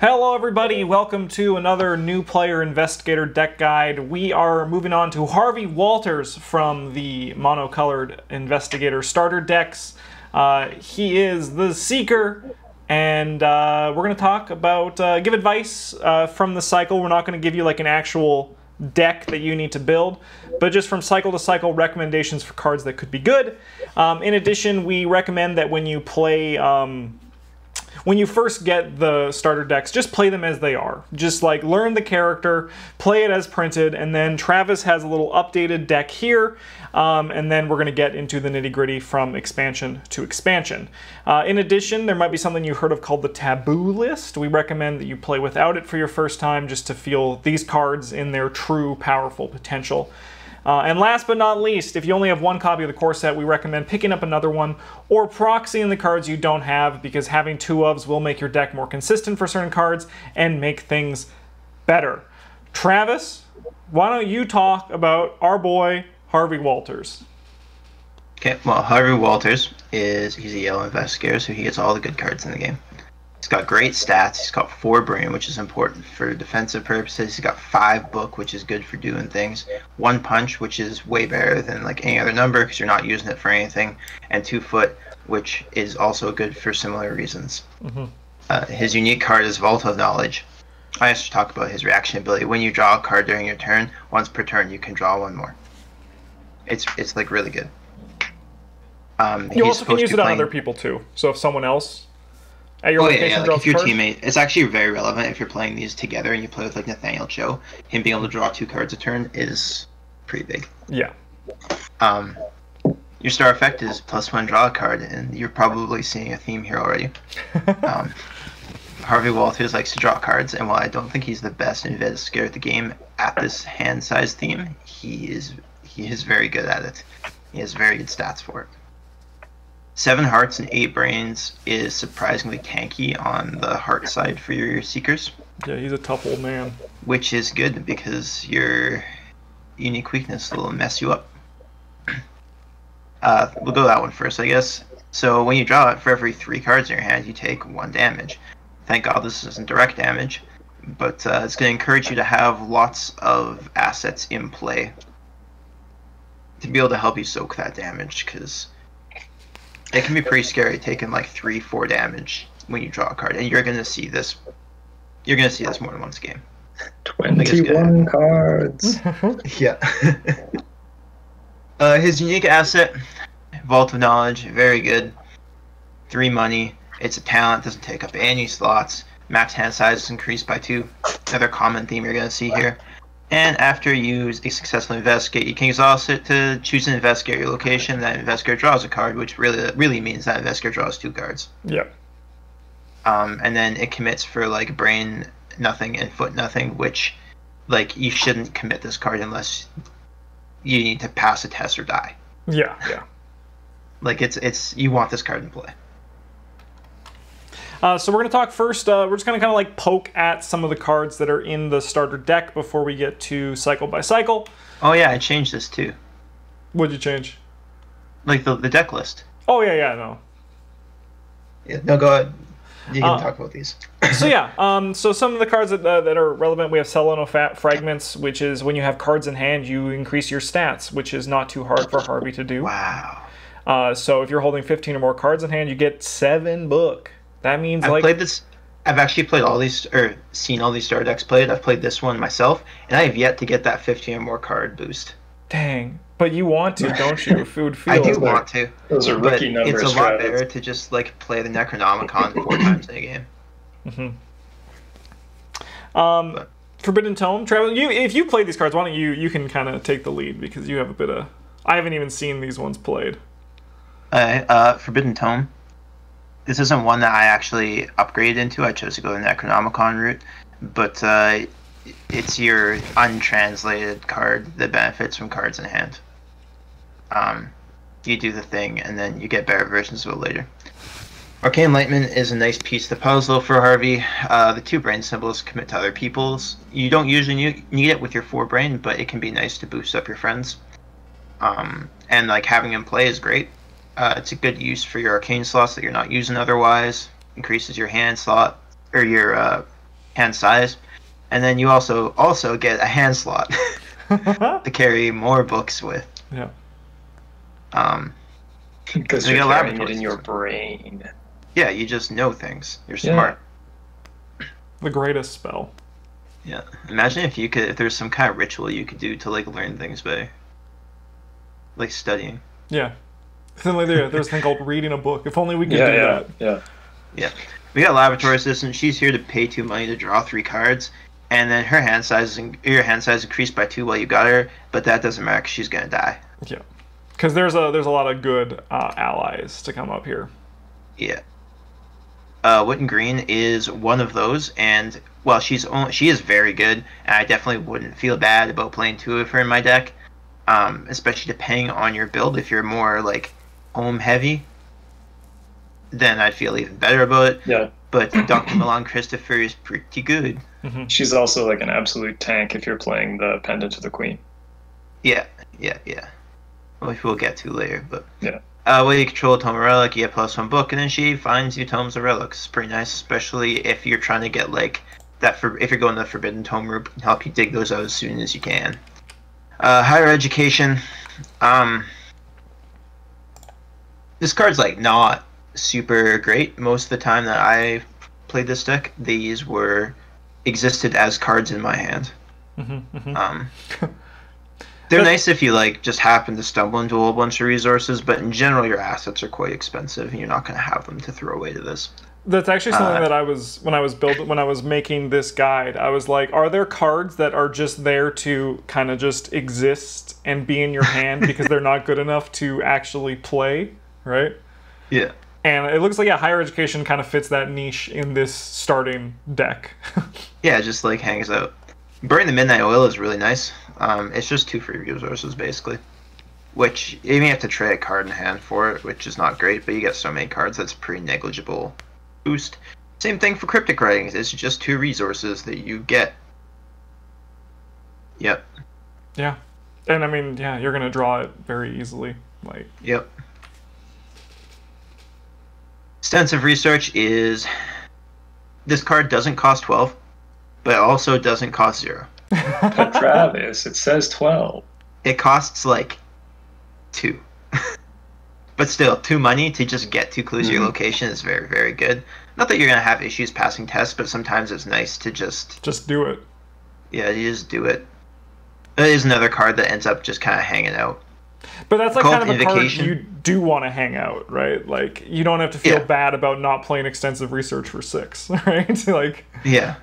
Hello, everybody. Welcome to another new player investigator deck guide. We are moving on to Harvey Walters from the monocolored investigator starter decks. Uh, he is the Seeker, and uh, we're going to talk about, uh, give advice uh, from the cycle. We're not going to give you like an actual deck that you need to build, but just from cycle to cycle recommendations for cards that could be good. Um, in addition, we recommend that when you play. Um, when you first get the starter decks, just play them as they are. Just like learn the character, play it as printed, and then Travis has a little updated deck here, um, and then we're going to get into the nitty gritty from expansion to expansion. Uh, in addition, there might be something you heard of called the taboo list. We recommend that you play without it for your first time just to feel these cards in their true powerful potential. Uh, and last but not least, if you only have one copy of the core set, we recommend picking up another one or proxying the cards you don't have because having two ofs will make your deck more consistent for certain cards and make things better. Travis, why don't you talk about our boy Harvey Walters? Okay, well, Harvey Walters is he's a yellow investigator, so he gets all the good cards in the game. He's got great stats. He's got four brain, which is important for defensive purposes. He's got five book, which is good for doing things. One punch, which is way better than like any other number because you're not using it for anything. And two foot, which is also good for similar reasons. Mm-hmm. Uh, his unique card is Vault of Knowledge. I should talk about his reaction ability. When you draw a card during your turn, once per turn, you can draw one more. It's it's like really good. Um, you also can use it on other people too. So if someone else at your oh, yeah, yeah. Like if your teammate, it's actually very relevant if you're playing these together and you play with like Nathaniel Cho. Him being able to draw two cards a turn is pretty big. Yeah. Um, your star effect is plus one draw a card, and you're probably seeing a theme here already. um, Harvey Walters likes to draw cards, and while I don't think he's the best investigator at the game at this hand size theme, he is he is very good at it. He has very good stats for it. Seven hearts and eight brains is surprisingly tanky on the heart side for your seekers. Yeah, he's a tough old man. Which is good because your unique weakness will mess you up. Uh, we'll go that one first, I guess. So when you draw it, for every three cards in your hand, you take one damage. Thank God this isn't direct damage, but uh, it's going to encourage you to have lots of assets in play to be able to help you soak that damage, because it can be pretty scary taking like three, four damage when you draw a card, and you're gonna see this. You're gonna see this more than once a game. Twenty-one cards. yeah. uh, his unique asset, Vault of Knowledge, very good. Three money. It's a talent. Doesn't take up any slots. Max hand size is increased by two. Another common theme you're gonna see here. And after you successfully investigate, you can exhaust it to choose an investigator location. That investigator draws a card, which really really means that investigator draws two cards. Yep. Um, and then it commits for like brain nothing and foot nothing, which like you shouldn't commit this card unless you need to pass a test or die. Yeah, yeah. Like it's it's you want this card in play. Uh, so we're going to talk first, uh, we're just going to kind of like poke at some of the cards that are in the starter deck before we get to cycle by cycle. Oh yeah, I changed this too. What'd you change? Like the, the deck list. Oh yeah, yeah, no. Yeah, no, go ahead. You can uh, talk about these. so yeah, um, so some of the cards that, uh, that are relevant, we have Celaeno Fat Fragments, which is when you have cards in hand, you increase your stats, which is not too hard for Harvey to do. Wow. Uh, so if you're holding 15 or more cards in hand, you get seven book. That means I've like played this. I've actually played all these or seen all these star decks played. I've played this one myself, and I have yet to get that 15 or more card boost. Dang. But you want to, don't you? Food feels. I do want to. Those are rookie but numbers. It's a lot better to just like play the Necronomicon four times in a game. Mm-hmm. Um, but. Forbidden Tome, Travel. You, if you play these cards, why don't you? You can kind of take the lead because you have a bit of. I haven't even seen these ones played. Uh, uh, Forbidden Tome this isn't one that I actually upgraded into. I chose to go the Necronomicon route, but uh, it's your untranslated card that benefits from cards in hand. Um, you do the thing, and then you get better versions of it later. Arcane Enlightenment is a nice piece of the puzzle for Harvey. Uh, the two brain symbols commit to other people's. You don't usually need it with your four brain, but it can be nice to boost up your friends. Um, and like having him play is great. Uh, it's a good use for your arcane slots that you're not using otherwise. Increases your hand slot or your uh, hand size, and then you also also get a hand slot to carry more books with. Yeah. Um, because you you're got carrying it in your brain. yeah, you just know things. You're Yeah. smart. The greatest spell. Yeah. Imagine if you could, if there's some kind of ritual you could do to like learn things by, like studying. Yeah. Then like, there- There's a thing called reading a book. If only we could Yeah, do yeah, that. yeah. Yeah. We got laboratory assistant. She's here to pay two money to draw three cards, and then her hand size is in- your hand size increased by two while you got her, but that doesn't matter 'cause she's gonna die. Yeah. Because there's a there's a lot of good uh, allies to come up here. Yeah. Uh, Whitton Greene is one of those, and well, she's only, she is very good, and I definitely wouldn't feel bad about playing two of her in my deck, um, especially depending on your build. If you're more like home heavy, then I'd feel even better about it. Yeah. But Dr. Milan Christopher is pretty good. She's also like an absolute tank if you're playing the Pendant to the Queen. Yeah, yeah, yeah. Which we'll get to later, but Yeah. Uh, well, you control a tome of relic, you get plus one book, and then she finds you tomes of relics. It's pretty nice, especially if you're trying to get like that. For if you're going the forbidden tome route, can help you dig those out as soon as you can. Uh, higher education. Um, this card's like not super great. Most of the time that I played this deck, these were existed as cards in my hand. hmm hmm Um, they're But- nice if you like just happen to stumble into a whole bunch of resources, but in general, your assets are quite expensive, and you're not going to have them to throw away to this. That's actually something Uh, that I was when I was building when I was making this guide. I was like, are there cards that are just there to kind of just exist and be in your hand because they're not good enough to actually play, right? Yeah. And it looks like yeah, higher education kind of fits that niche in this starting deck. Yeah, it just like hangs out. Burning the Midnight Oil is really nice. Um, it's just two free resources basically, which you may have to trade a card in hand for it, which is not great, but you get so many cards that's pretty negligible boost. Same thing for Cryptic Writings. It's just two resources that you get. Yep. yeah, and I mean yeah, you're gonna draw it very easily. Like Yep. Extensive research is this card doesn't cost 12, but also doesn't cost 0. But Travis, it says 12. It costs like 2. but still, 2 money to just get too close to your Mhm. location is very, very good. Not that you're going to have issues passing tests, but sometimes it's nice to just, just do it. yeah, you just do it. It is another card that ends up just kind of hanging out. But that's like kind of a card you do want to hang out, right? Like you don't have to feel Yeah. bad about not playing extensive research for six, right? like Yeah.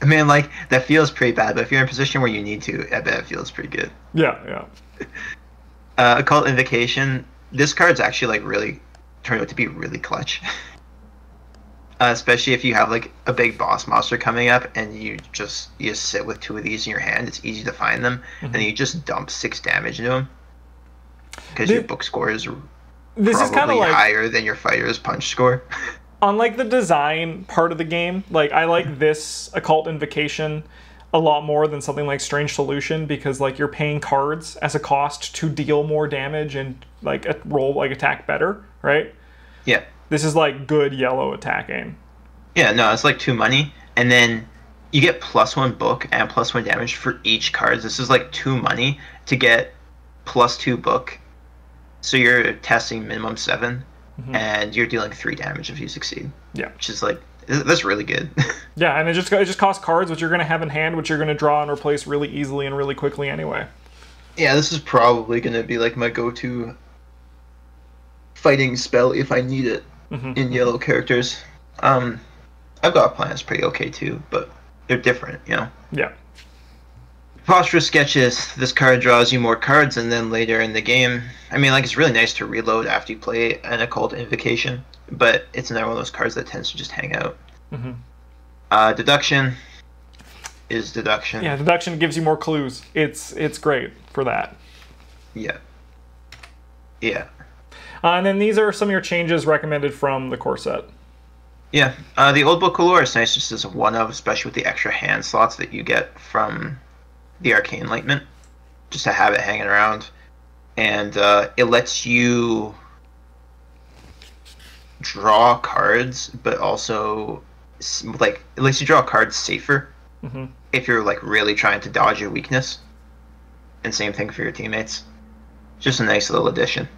I mean, like, that feels pretty bad, but if you're in a position where you need to, I bet it feels pretty good. yeah, yeah. Uh, Occult Invocation. This card's actually like really turned out to be really clutch. uh, especially if you have like a big boss monster coming up and you just you just sit with two of these in your hand. It's easy to find them, and you just dump six damage into them because your book score is This is kind of like higher than your fighter's punch score. on like the design part of the game. Like I like mm-hmm. this occult invocation a lot more than something like strange solution because like you're paying cards as a cost to deal more damage and like a roll like attack better, right? yeah, This is like good yellow attacking. yeah. No, it's like two money, and then you get plus one book and plus one damage for each card. This is like two money to get plus two book. So you're testing minimum 7 and you're dealing three damage if you succeed. Yeah. Which is like that's really good. Yeah, and it just it just costs cards which you're gonna have in hand, which you're gonna draw and replace really easily and really quickly anyway. yeah, this is probably gonna be like my go-to fighting spell if I need it Mhm. in yellow characters. Um, I've got plans pretty okay too, but they're different, you know. Yeah. Preposterous sketches. This card draws you more cards, and then later in the game, I mean, like it's really nice to reload after you play an occult invocation, but it's another one of those cards that tends to just hang out. Mm-hmm. Uh, deduction is deduction. Yeah, deduction gives you more clues. It's it's great for that. Yeah. Yeah. Uh, and then these are some of your changes recommended from the core set. Yeah. Uh, the old book of lore is nice just as one of, especially with the extra hand slots that you get from the arcane enlightenment. Just to have it hanging around. And uh, it lets you draw cards, but also like at least you draw cards safer Mhm. if you're like really trying to dodge your weakness. And same thing for your teammates. Just a nice little addition.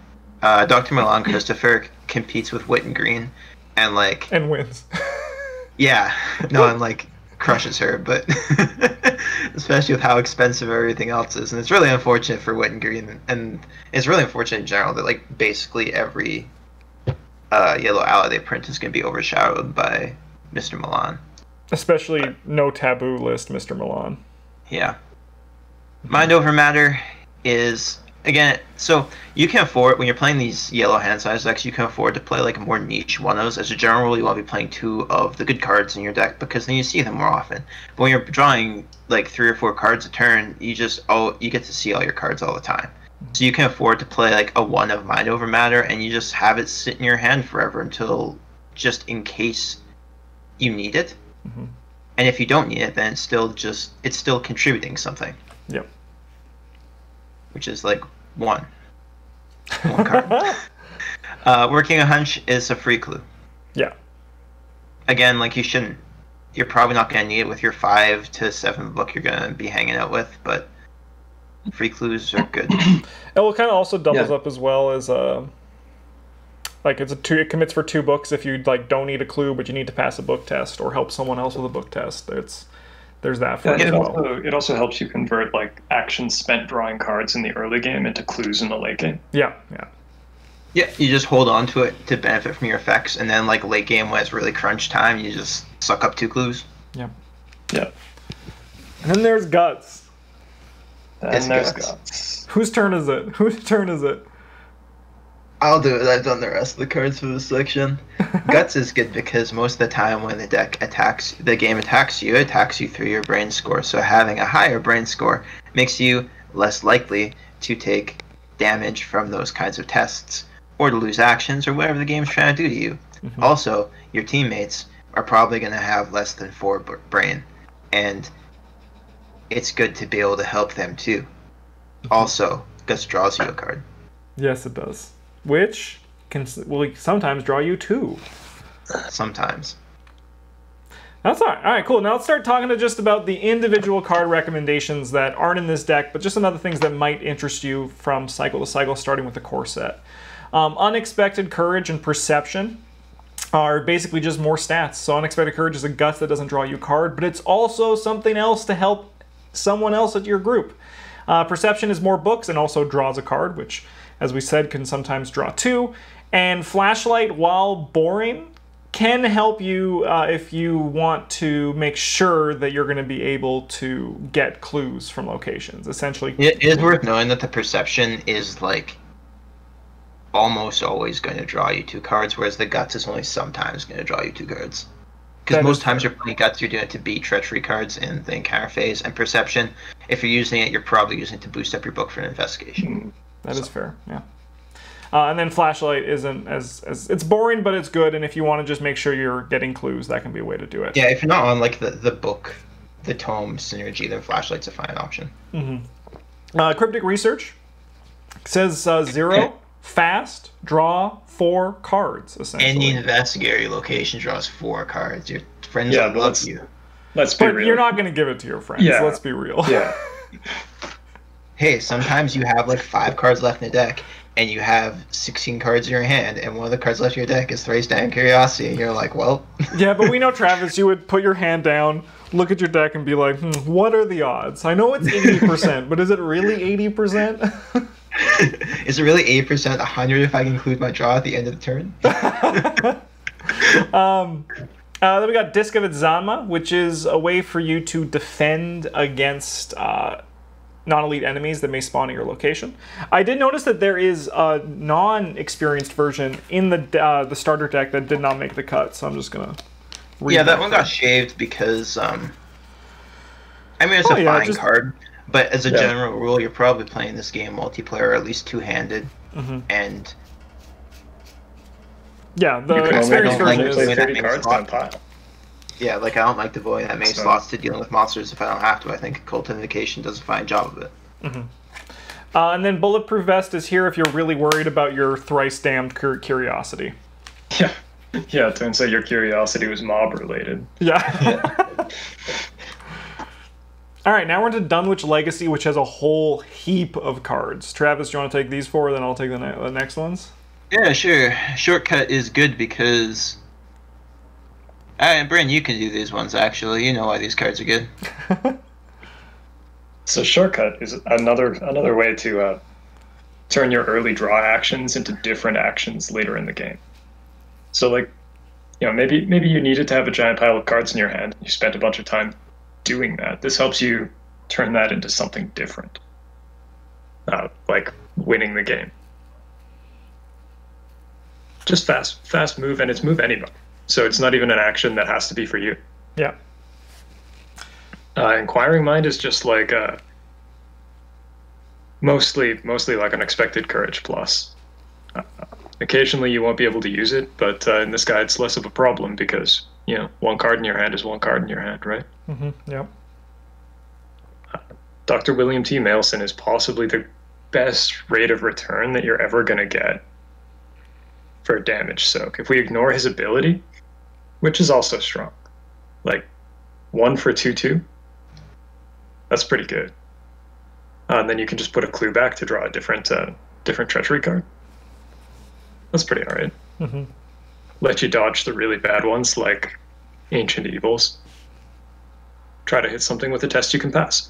Uh, Dr. Milan Christopher competes with Whitton Greene, and like And wins. yeah, no, and like crushes her, but especially with how expensive everything else is, and it's really unfortunate for Whitton Greene, and it's really unfortunate in general that like basically every uh, yellow ally they print is going to be overshadowed by Mr. Milan. Especially no taboo list, Mr. Milan. Yeah. Mind over matter is again so you can afford when you're playing these yellow hand size decks you can afford to play like a more niche one-os as a general rule you want to be playing two of the good cards in your deck because then you see them more often. But when you're drawing like three or four cards a turn you just oh you get to see all your cards all the time. So you can afford to play like a one of mind over matter and you just have it sit in your hand forever until just in case you need it. Mhm. and if you don't need it then it's still just it's still contributing something. Yep. Which is like one. One card. uh, working a hunch is a free clue. Yeah. Again, like you shouldn't. You're probably not going to need it with your five to seven book you're going to be hanging out with, but free clues are good. And well, it kind of also doubles Yeah. up as well as uh, like it's a two. It commits for two books if you like don't need a clue, but you need to pass a book test or help someone else with a book test. It's there's that for And it it well. also it also helps you convert like actions spent drawing cards in the early game into clues in the late game. Yeah, yeah. yeah, you just hold on to it to benefit from your effects, and then like late game when it's really crunch time, you just suck up two clues. Yeah. Yeah. And then there's guts. And there's guts. guts. Whose turn is it? Whose turn is it? I'll do it. I've done the rest of the cards for this section. Guts is good because most of the time when the deck attacks, the game attacks you, it attacks you through your brain score. So having a higher brain score makes you less likely to take damage from those kinds of tests or to lose actions or whatever the game's trying to do to you. Mhm. Also, your teammates are probably going to have less than four b- brain, and it's good to be able to help them too. Also, Guts draws you a card. Yes, it does. Which can will sometimes draw you two. Sometimes. That's all right. All right, cool. Now let's start talking to just about the individual card recommendations that aren't in this deck, but just some other things that might interest you from cycle to cycle, starting with the core set. Um, unexpected courage and perception are basically just more stats. So unexpected courage is a guts that doesn't draw you a card, but it's also something else to help someone else at your group. Uh, perception is more books and also draws a card, which, as we said, can sometimes draw two. And flashlight, while boring, can help you uh, if you want to make sure that you're going to be able to get clues from locations. Essentially, It is worth knowing that the perception is like almost always going to draw you two cards, whereas the guts is only sometimes going to draw you two cards. Because most times you're playing guts, you're doing it to beat treachery cards in the encounter phase, and perception, if you're using it, you're probably using it to boost up your book for an investigation. That is fair. Yeah. Uh, and then flashlight isn't as, as it's boring, but it's good. And if you want to just make sure you're getting clues, that can be a way to do it. Yeah, if you're not on like the, the book, the tome synergy, then flashlight's a fine option. Uh, cryptic research says uh, zero, fast, draw four cards essentially. Any investigator location draws four cards. Your friends Yeah, will love let's- you. Let's be but real. you're not going to give it to your friends. Yeah. Let's be real. Yeah. Hey, sometimes you have like five cards left in the deck, and you have 16 cards in your hand, and one of the cards left in your deck is Thrice Damned Curiosity, and you're like, well, Yeah, but we know, Travis, you would put your hand down, look at your deck, and be like, hmm, what are the odds? I know it's 80%, but is it really 80%? is it really 8%, 100 if I can include my draw at the end of the turn? um, uh, then we got Disc of Itzamna, which is a way for you to defend against uh, non-elite enemies that may spawn at your location. I did notice that there is a non-experienced version in the uh, the starter deck that did not make the cut, so I'm just gonna. yeah, that one got shaved because, um, I mean, it's Oh, a yeah, fine just- card, but as a Yeah. general rule, you're probably playing this game multiplayer, or at least two-handed, Mhm. and Yeah, the You experienced don't like version is. play play 30 that cards on pile. Yeah, like I don't like devoting that many So- slots to dealing with monsters if I don't have to. I think Cult Invocation does a fine job of it. Uh, and then Bulletproof Vest is here if you're really worried about your thrice damned cur- curiosity. Yeah. Yeah, it turns out your curiosity was mob related. Yeah. All right, now we're into Dunwich Legacy, which has a whole heap of cards. Travis, do you want to take these four? Then I'll take the, ne- the next ones. Yeah, sure. Shortcut is good because. Uh, Bryn, you can do these ones actually. You know why these cards are good. So shortcut is another another way to uh, turn your early draw actions into different actions later in the game. So like, you know, maybe maybe you needed to have a giant pile of cards in your hand. You spent a bunch of time doing that. This helps you turn that into something different, uh, like winning the game. Just fast, fast move, and it's move anybody. So it's not even an action that has to be for you. Yeah. Uh, inquiring mind is just like uh, mostly mostly like unexpected courage plus. Uh, occasionally you won't be able to use it, but uh, in this guy it's less of a problem because you know one card in your hand is one card in your hand, right? Mm-hmm. Yep. Dr. William T. Maleson is possibly the best rate of return that you're ever gonna get for a damage soak. If we ignore his ability, which is also strong, like one for two two, that's pretty good. Uh, and then you can just put a clue back to draw a different uh, different treachery card. That's pretty alright. Mm-hmm. Let you dodge the really bad ones like Ancient Evils. Try to hit something with a test you can pass.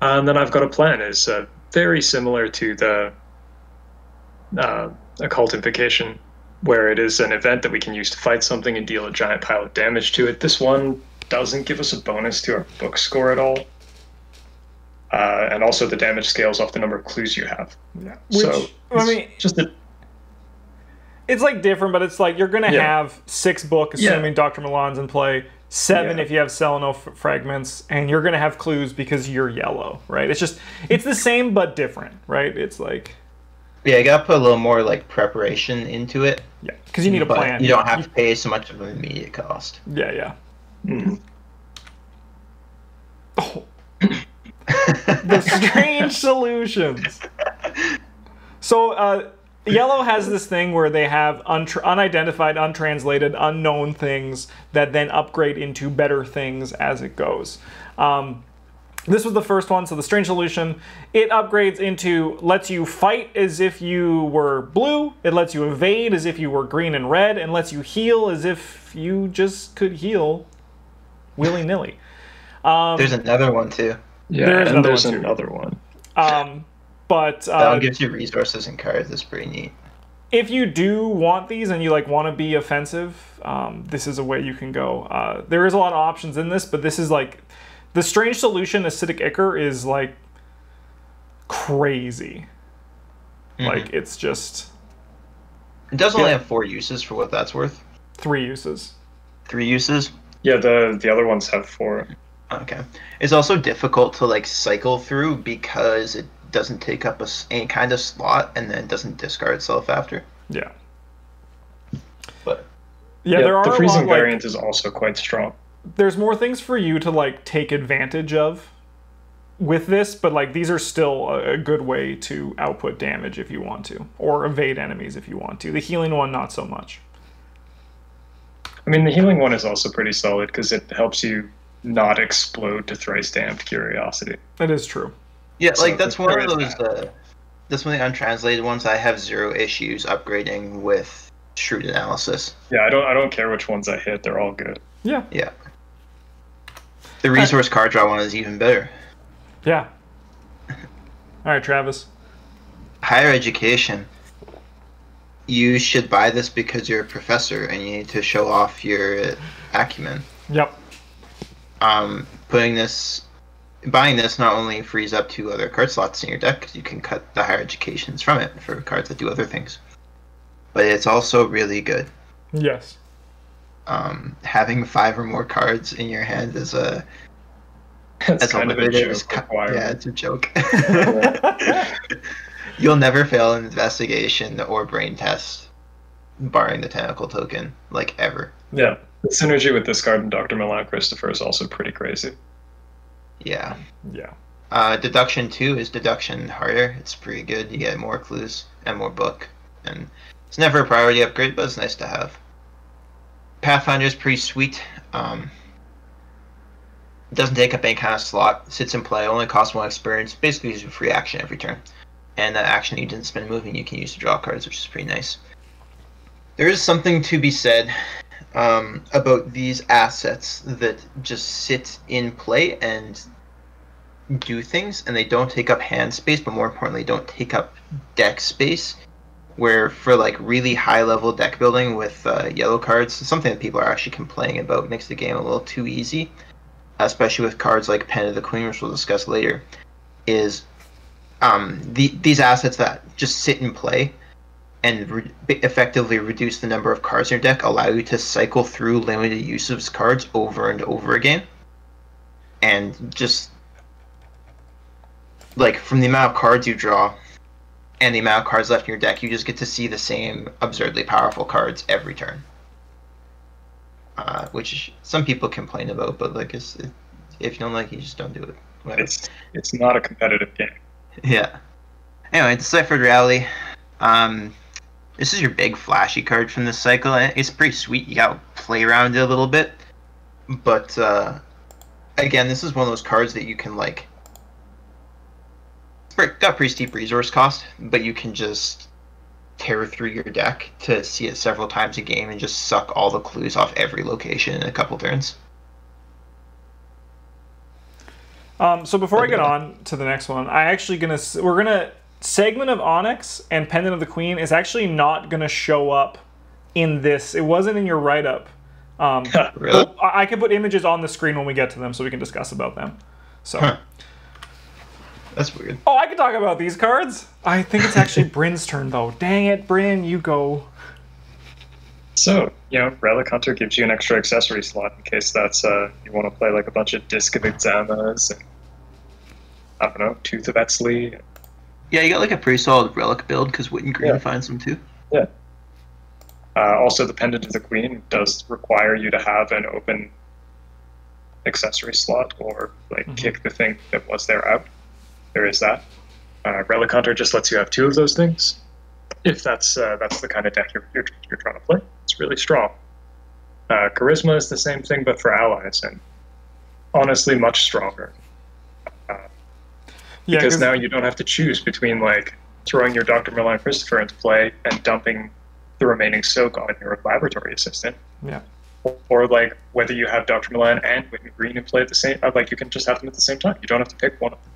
And then I've got a plan. is uh, very similar to the uh, occult invocation, where it is an event that we can use to fight something and deal a giant pile of damage to it. This one doesn't give us a bonus to our book score at all. Uh, and also the damage scales off the number of clues you have. Yeah. Which so I it's mean, just a, it's like different, but it's like you're gonna Yeah. have six book, Yeah. assuming Doctor Milan's in play. Seven Yeah. if you have Celaeno f- fragments, and you're gonna have clues because you're yellow, right? It's just it's the same but different, right? It's like Yeah, you gotta put a little more like preparation into it. yeah, because you need a plan. You don't have to pay so much of an immediate cost. Yeah, yeah. mm, Oh, the strange solutions. So, uh, Yellow has this thing where they have untr- unidentified, untranslated, unknown things that then upgrade into better things as it goes. Um, this was the first one, so the strange solution. It upgrades into lets you fight as if you were blue, it lets you evade as if you were green and red, and lets you heal as if you just could heal willy nilly. There's another one too. yeah, There is and another there's one, another one. Um, but That uh, one gives you resources and cards. That's pretty neat. if you do want these and you like want to be offensive, um, this is a way you can go. Uh, there is a lot of options in this, but this is like the strange solution. Acidic ichor is like crazy. Mm-hmm. Like it's just It does only Yeah. have four uses for what that's worth. three uses. Three uses. Yeah, the the other ones have four. Okay. It's also difficult to like cycle through because it doesn't take up a s any kind of slot and then doesn't discard itself after. Yeah. But Yeah, there are the a freezing lot, like, variant is also quite strong. There's more things for you to like take advantage of with this, but like these are still a, a good way to output damage if you want to, or evade enemies if you want to. The healing one, not so much. I mean, the healing one is also pretty solid because it helps you not explode to thrice damned curiosity. That is true. yeah, So like that's one of is those. Uh, that's one of the untranslated ones. I have zero issues upgrading with shrewd analysis. Yeah, I don't I don't care which ones I hit; they're all good. Yeah, Yeah. The resource card draw one is even better. yeah. All right, Travis. Higher education. You should buy this because you're a professor and you need to show off your acumen. Yep. um, putting this, buying this not only frees up two other card slots in your deck because you can cut the higher educations from it for cards that do other things, but it's also really good. Yes. Um, having five or more cards in your hand is a that's kind of a limited, it's joke Yeah, it's a joke. You'll never fail an investigation or brain test, barring the tentacle token, like ever. Yeah, the synergy with this card and Dr. Milan Christopher is also pretty crazy. Yeah. Yeah. Uh, deduction two is deduction harder. It's pretty good. You get more clues and more book, and It's never a priority upgrade, but it's nice to have. Pathfinder is pretty sweet. Um, doesn't take up any kind of slot. Sits in play. Only costs one experience. Basically, uses a free action every turn. And that action you didn't spend moving, you can use to draw cards, which is pretty nice. There is something to be said um, about these assets that just sit in play and do things, and they don't take up hand space, but more importantly, don't take up deck space. Where for like really high level deck building with uh, yellow cards, something that people are actually complaining about makes the game a little too easy, especially with cards like Pen of the Queen, which we'll discuss later. Is um, the, these assets that just sit in play and re- effectively reduce the number of cards in your deck allow you to cycle through limited use of cards over and over again and just like from the amount of cards you draw and the amount of cards left in your deck you just get to see the same absurdly powerful cards every turn uh, which some people complain about but like it's, it, if you don't like it you just don't do it Whatever. It's it's not a competitive game. Yeah. Anyway, Deciphered Reality. Um, this is your big flashy card from this cycle. It's pretty sweet. You gotta play around it a little bit. But, uh, again, this is one of those cards that you can, like... Got pretty steep resource cost, but you can just tear through your deck to see it several times a game and just suck all the clues off every location in a couple turns. Um, so before I get on to the next one, I actually gonna we're gonna segment of Onyx and Pendant of the Queen is actually not gonna show up in this. It wasn't in your write up. Um, Really? I I can put images on the screen when we get to them, so we can discuss about them. So, Huh. That's weird. oh, I can talk about these cards. I think it's actually Bryn's turn though. Dang it, Bryn, you go. So, you know, Relic Hunter gives you an extra accessory slot in case that's uh you want to play like a bunch of Disc of Itzamnas and I don't know, Tooth of Eztli. Yeah, you got like a pretty solid relic build because Whitton Greene Yeah. finds them too. Uh, also, the Pendant of the Queen does require you to have an open accessory slot or like Mhm. kick the thing that was there out. There is that. Uh, Relic Hunter just lets you have two of those things. If that's uh, that's the kind of deck you're, you're, you're trying to play, it's really strong. Uh, Charisma is the same thing, but for allies, and honestly, much stronger. Yeah, because 'cause- now you don't have to choose between like throwing your Dr. Milan Christopher into play and dumping the remaining soak on your laboratory assistant, yeah. or, or, like whether you have Dr. Milan and Whitney Green in play at the same. uh, Like you can just have them at the same time. You don't have to pick one of them.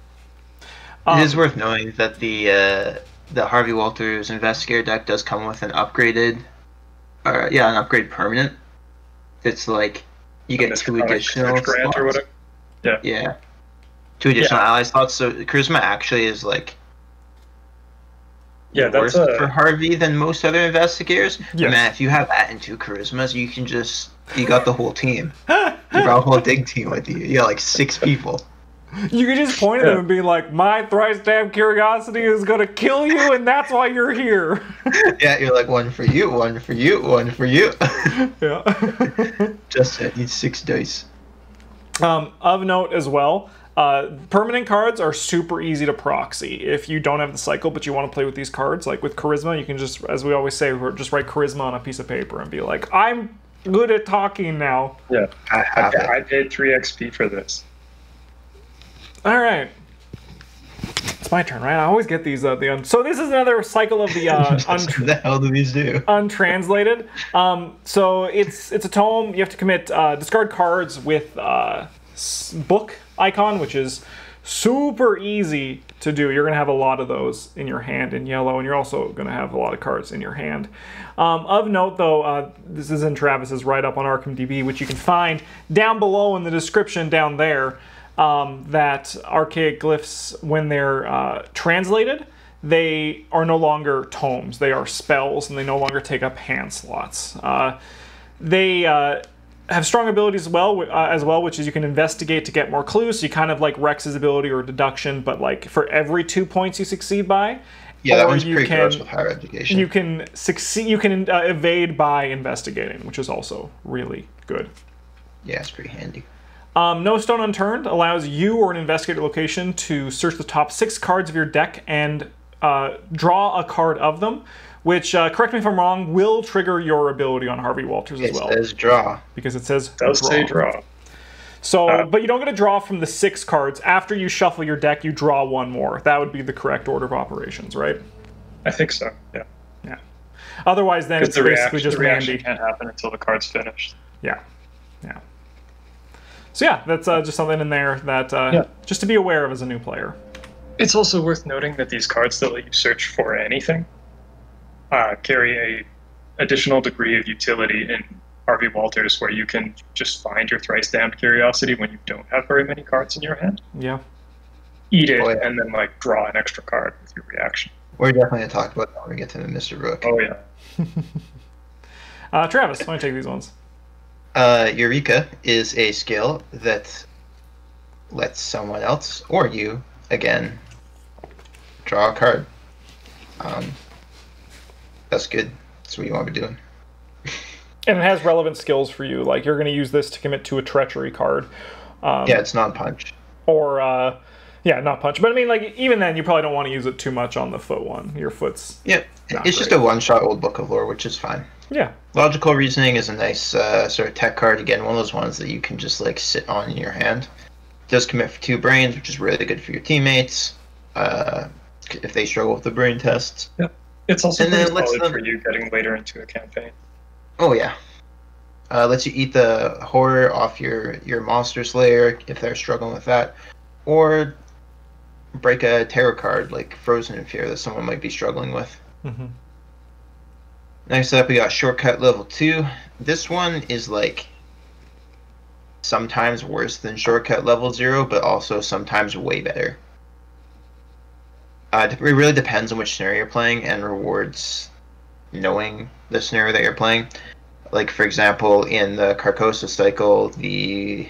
Um, it is worth knowing that the uh, the Harvey Walters Investigator deck does come with an upgraded, or yeah, an upgrade permanent. It's like you get two additional Grant or whatever. Yeah, Yeah. two additional ally slots. So charisma actually is like Yeah, worse that's for Harvey than most other investigators. Yes. Man, if you have that and two charismas, you can just you got the whole team. You brought a whole dig team with you. You got like six people. You could just point at Yeah. them and be like, "My thrice damn curiosity is gonna kill you, and that's why you're here." yeah, you're like one for you, one for you, one for you. yeah. just uh, need six dice. um, of note as well, uh, permanent cards are super easy to proxy if you don't have the cycle, but you want to play with these cards. Like with charisma, you can just, as we always say, just write charisma on a piece of paper and be like, "I'm good at talking now." yeah. I I, have it. I paid three XP for this. All right. It's my turn, right? I always get these. Uh, the un- so this is another cycle of the uh, what the hell do these do? untranslated. Um, so it's it's a tome. You have to commit uh, discard cards with uh, s- book icon, which is super easy to do. You're gonna have a lot of those in your hand in yellow, and you're also gonna have a lot of cards in your hand. Um, of note, though, uh, this is in Travis's write up on ArkhamDB, which you can find down below in the description down there. Um, that archaic glyphs, when they're uh, translated, they are no longer tomes. They are spells, and they no longer take up hand slots. Uh, they uh, have strong abilities as well, uh, as well, which is you can investigate to get more clues. So you kind of like Rex's ability or deduction, but like for every two points you succeed by, Yeah, that one's you pretty can- gross with higher education. you can succeed. You can uh, evade by investigating, which is also really good. yeah, it's pretty handy. Um, no Stone Unturned allows you or an investigator location to search the top six cards of your deck and uh, draw a card of them. which, uh, correct me if I'm wrong, will trigger your ability on Harvey Walters as It well It says draw. because it says Does say draw. So, Uh, but you don't get a draw from the six cards. After you shuffle your deck, you draw one more. That would be the correct order of operations, right? I think so. Yeah. Yeah. Otherwise, then it's the basically reaction, just the reaction Mandy. can't happen until the card's finished. Yeah, yeah. So yeah, that's uh, just something in there that uh, Yeah. just to be aware of as a new player. It's also worth noting that these cards that let you search for anything uh, carry a additional degree of utility in Harvey Walters, where you can just find your thrice damned curiosity when you don't have very many cards in your hand, Yeah. eat it, Oh, yeah. and then like draw an extra card with your reaction. We're definitely gonna talk about that when we get to Mr. Rook. Oh yeah, Uh, Travis, why don't you take these ones? Uh, Eureka is a skill that lets someone else or you again draw a card. Um, that's good. That's what you want to be doing. And it has relevant skills for you. Like you're going to use this to commit to a treachery card, um, Yeah, it's non-punch. or uh, yeah, not punch. But I mean, like even then, you probably don't want to use it too much on the foot one. Your foot's Yeah, Not it's just a one-shot old book of lore, which is fine. yeah, Logical reasoning is a nice uh, sort of tech card. Again, one of those ones that you can just like sit on in your hand. does commit for two brains, which is really good for your teammates. Uh, if they struggle with the brain tests. it's also And then pretty lets solid them- for you getting later into a campaign. Oh yeah. Uh, lets you eat the horror off your your monster slayer if they're struggling with that, or break a tarot card like Frozen in Fear that someone might be struggling with. hmm Next up, we got shortcut level two. This one is like sometimes worse than shortcut level zero, but also sometimes way better. Uh, it really depends on which scenario you're playing and rewards knowing the scenario that you're playing. Like for example, in the Carcosa cycle, the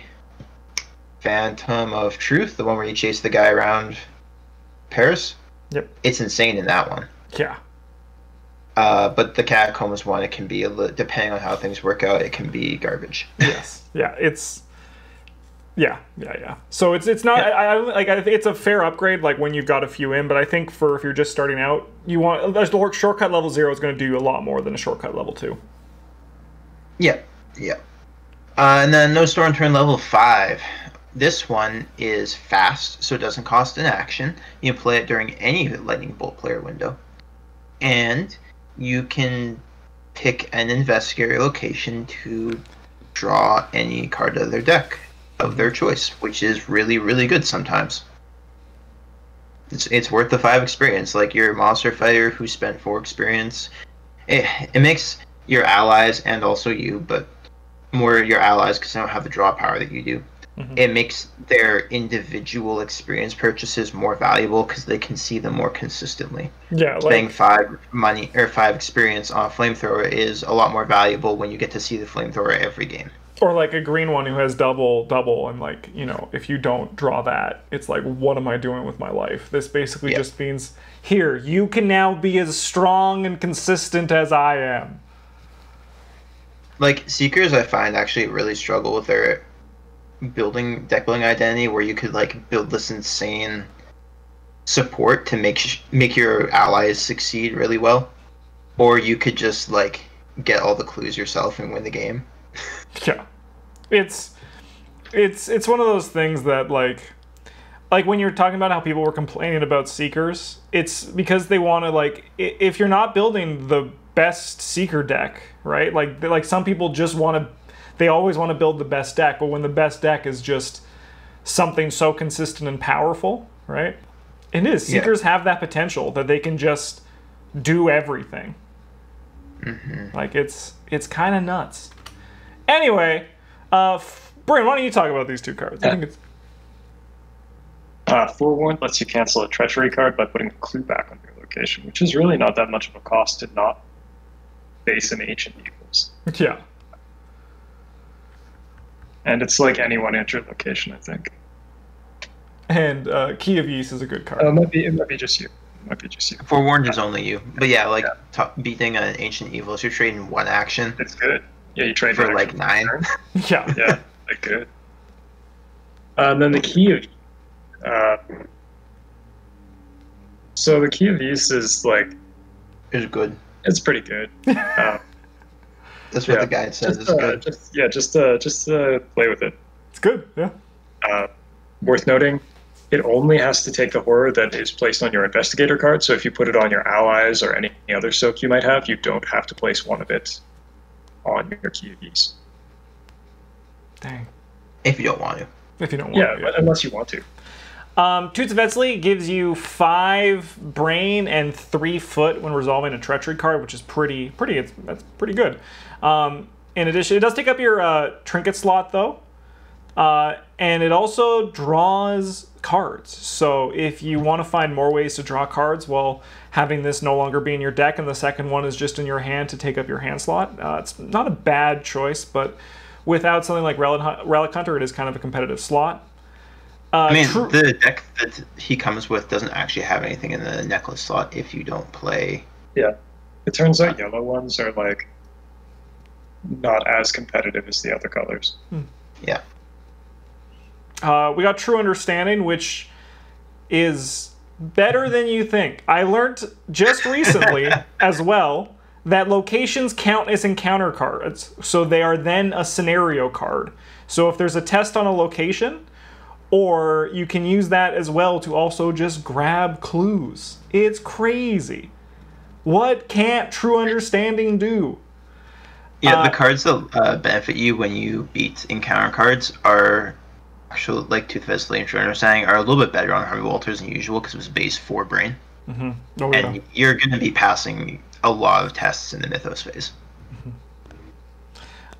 Phantom of Truth, the one where you chase the guy around Paris. Yep. It's insane in that one. yeah, Uh, but the catacombs one, it can be a li- depending on how things work out, it can be garbage. yes, yeah. It's yeah, yeah, yeah. So it's it's not Yeah. I, I like I think it's a fair upgrade like when you've got a few in, but I think for if you're just starting out, you want the shortcut level zero is going to do a lot more than a shortcut level two. yeah, yeah. Uh, and then no storm turn level five. This one is fast, so it doesn't cost an action. You can play it during any lightning bolt player window, and you can pick an investigator location to draw any card out of their deck of their choice, which is really really good sometimes. It's, it's worth the five experience. Like your monster fighter who spent four experience, it, it makes your allies and also you, but more your allies because they don't have the draw power that you do. Mhm. It makes their individual experience purchases more valuable because they can see them more consistently. Yeah, like five money or five experience on a flamethrower is a lot more valuable when you get to see the flamethrower every game. or like a green one who has double double and like you know if you don't draw that it's like what am i doing with my life this basically Yeah. just means here you can now be as strong and consistent as i am Like seekers, I find actually really struggle with their building deck building identity, where you could like build this insane support to make sh- make your allies succeed really well, or you could just like get all the clues yourself and win the game. yeah. It's it's it's one of those things that like like when you're talking about how people were complaining about seekers it's because they want to like if you're not building the best seeker deck right? Like like some people just want to they always want to build the best deck but when the best deck is just something so consistent and powerful right it is Yeah. seekers have that potential that they can just do everything like it's it's kind of nuts anyway uh Bryn, why don't you talk about these two cards? I Yeah. think it's Uh, Forewarned lets you cancel a treachery card by putting a clue back on your location, which is really not that much of a cost to not base an Ancient Evils. yeah. And it's like any one enter location, I think. And uh, Key of Ys is a good card. Uh, it might be it might be just you. It might be just you. Forewarned is only you, but yeah, like Yeah. top, beating an ancient evils, you're trading one action It's good. Yeah, you trade for like nine. yeah. yeah, like good. Uh, and then the key of uh, so the key of Ys is like It's good. It's pretty good. Uh, That's what yeah, the guide says. just, uh, good. just yeah, just uh, just uh, play with it. It's good. Yeah. Uh, worth noting, it only has to take the horror that is placed on your investigator card. So if you put it on your allies or any other soak you might have, you don't have to place one of it on your keys. Dang. If you don't want to. If you don't want Yeah, to. but unless you want to. Um, Tooth of Eztli gives you five brain and three foot when resolving a treachery card, which is pretty pretty. It's, that's pretty good. Um, in addition, it does take up your uh, trinket slot though, uh, and it also draws cards. So if you want to find more ways to draw cards, well, having this no longer be in your deck and the second one is just in your hand to take up your hand slot, uh, it's not a bad choice. But without something like Relic, Relic Hunter, it is kind of a competitive slot. Uh, I mean, the deck that he comes with doesn't actually have anything in the necklace slot if you don't play. Yeah. It turns out yellow ones are like not as competitive as the other colors. Yeah. Uh, we got True Understanding, which is better than you think. I learned just recently as well that locations count as encounter cards, so they are then a scenario card. So if there's a test on a location, or you can use that as well to also just grab clues. It's crazy. What can't True Understanding do? Yeah, Uh, the cards that uh, benefit you when you beat encounter cards are actually, like Tooth and True Understanding, are a little bit better on Harvey Walters than usual because it was base 4 brain. Oh, yeah. And you're going to be passing a lot of tests in the Mythos phase.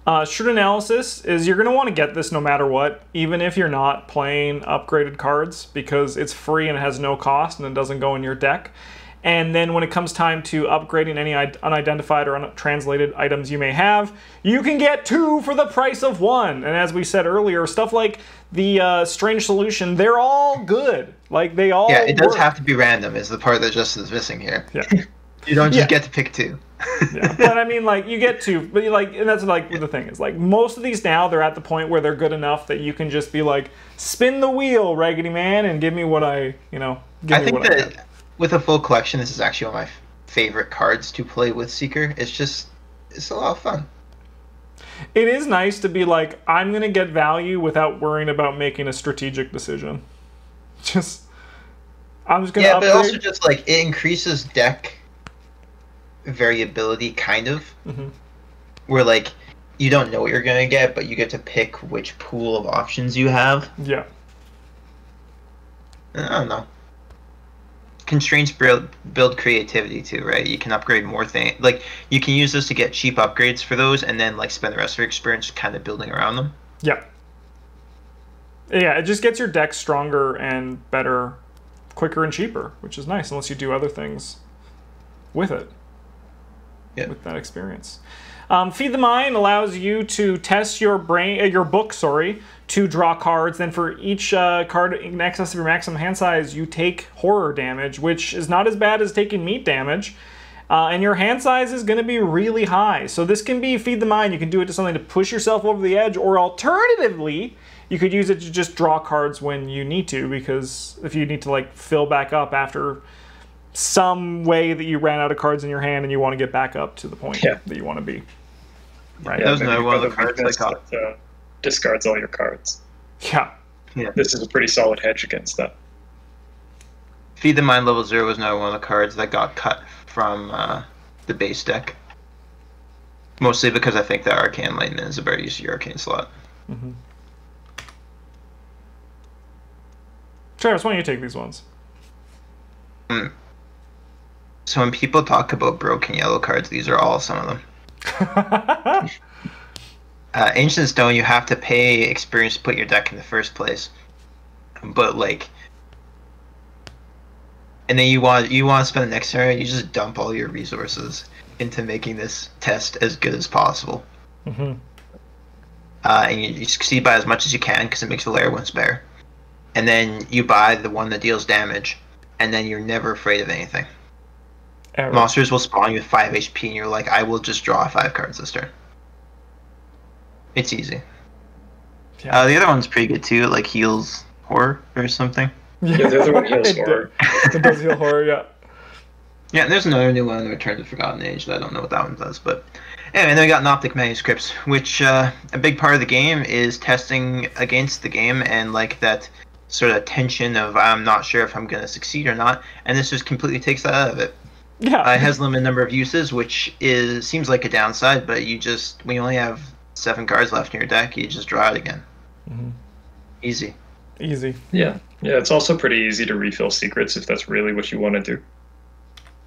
Uh, Shrewd Analysis is you're going to want to get this no matter what, even if you're not playing upgraded cards, because it's free and it has no cost and it doesn't go in your deck. And then when it comes time to upgrading any unidentified or untranslated items you may have, you can get two for the price of one. And as we said earlier, stuff like the uh, Strange Solution, they're all good. Like they all. Yeah, it does work. have to be random, is the part that just is missing here. Yeah. You don't just Yeah. get to pick two. yeah. But I mean, like you get two, but like, and that's like the thing is like most of these now they're at the point where they're good enough that you can just be like, spin the wheel, Raggedy Man, and give me what I, you know, give I me think what I that get. With a full collection, this is actually one of my favorite cards to play with Seeker. It's just, it's a lot of fun. It is nice to be like, I'm gonna get value without worrying about making a strategic decision. Just, I'm just gonna Yeah, but also just like it increases deck variability, kind of. Mhm. Where like you don't know what you're gonna get, but you get to pick which pool of options you have. yeah. I don't know. Constraints build build creativity too, right? You can upgrade more things. Like you can use those to get cheap upgrades for those, and then like spend the rest of your experience kind of building around them. Yeah. Yeah, it just gets your deck stronger and better, quicker and cheaper, which is nice unless you do other things with it. Yeah. With that experience. Um, Feed the Mind allows you to test your brain, uh, your book, sorry, to draw cards. Then for each uh, card in excess of your maximum hand size, you take horror damage, which is not as bad as taking meat damage. Uh, and your hand size is going to be really high. So this can be feed the mind. You can do it to something to push yourself over the edge, or alternatively, you could use it to just draw cards when you need to, because if you need to like fill back up after some way that you ran out of cards in your hand and you want to get back up to the point Yeah. that you want to be. Right? That was maybe another one of the cards I weakness got. that, uh, discards all your cards. Yeah. yeah. This is a pretty solid hedge against that. Feed the Mind level zero was another one of the cards that got cut from uh, the base deck. Mostly because I think that Arcane Lightning is a better use of your Arcane slot. Travis, why don't you take these ones? So when people talk about broken yellow cards, these are all some of them. Uh, Ancient Stone, you have to pay experience to put your deck in the first place, but like, and then you want you want to spend the next turn, you just dump all your resources into making this test as good as possible. Mhm. Uh, and you, you succeed by as much as you can because it makes the layer ones better. And then you buy the one that deals damage, and then you're never afraid of anything. Ever. Monsters will spawn you with 5 HP, and you're like, I will just draw 5 cards this turn. It's easy. Yeah. Uh, the other one's pretty good too, it, like heals horror or something. Yeah, the other one heals horror. It does heal horror, yeah. Yeah, there's another new one, Return to the Forgotten Age. That I don't know what that one does, but anyway, and then we got Pnakotic manuscripts, which uh, a big part of the game is testing against the game and like that sort of tension of I'm not sure if I'm going to succeed or not, and this just completely takes that out of it. Yeah. Uh, it has limited number of uses, which is seems like a downside, but you just when you only have seven cards left in your deck, you just draw it again. Mhm. Easy. Easy. Yeah, yeah. It's also pretty easy to refill secrets if that's really what you want to do.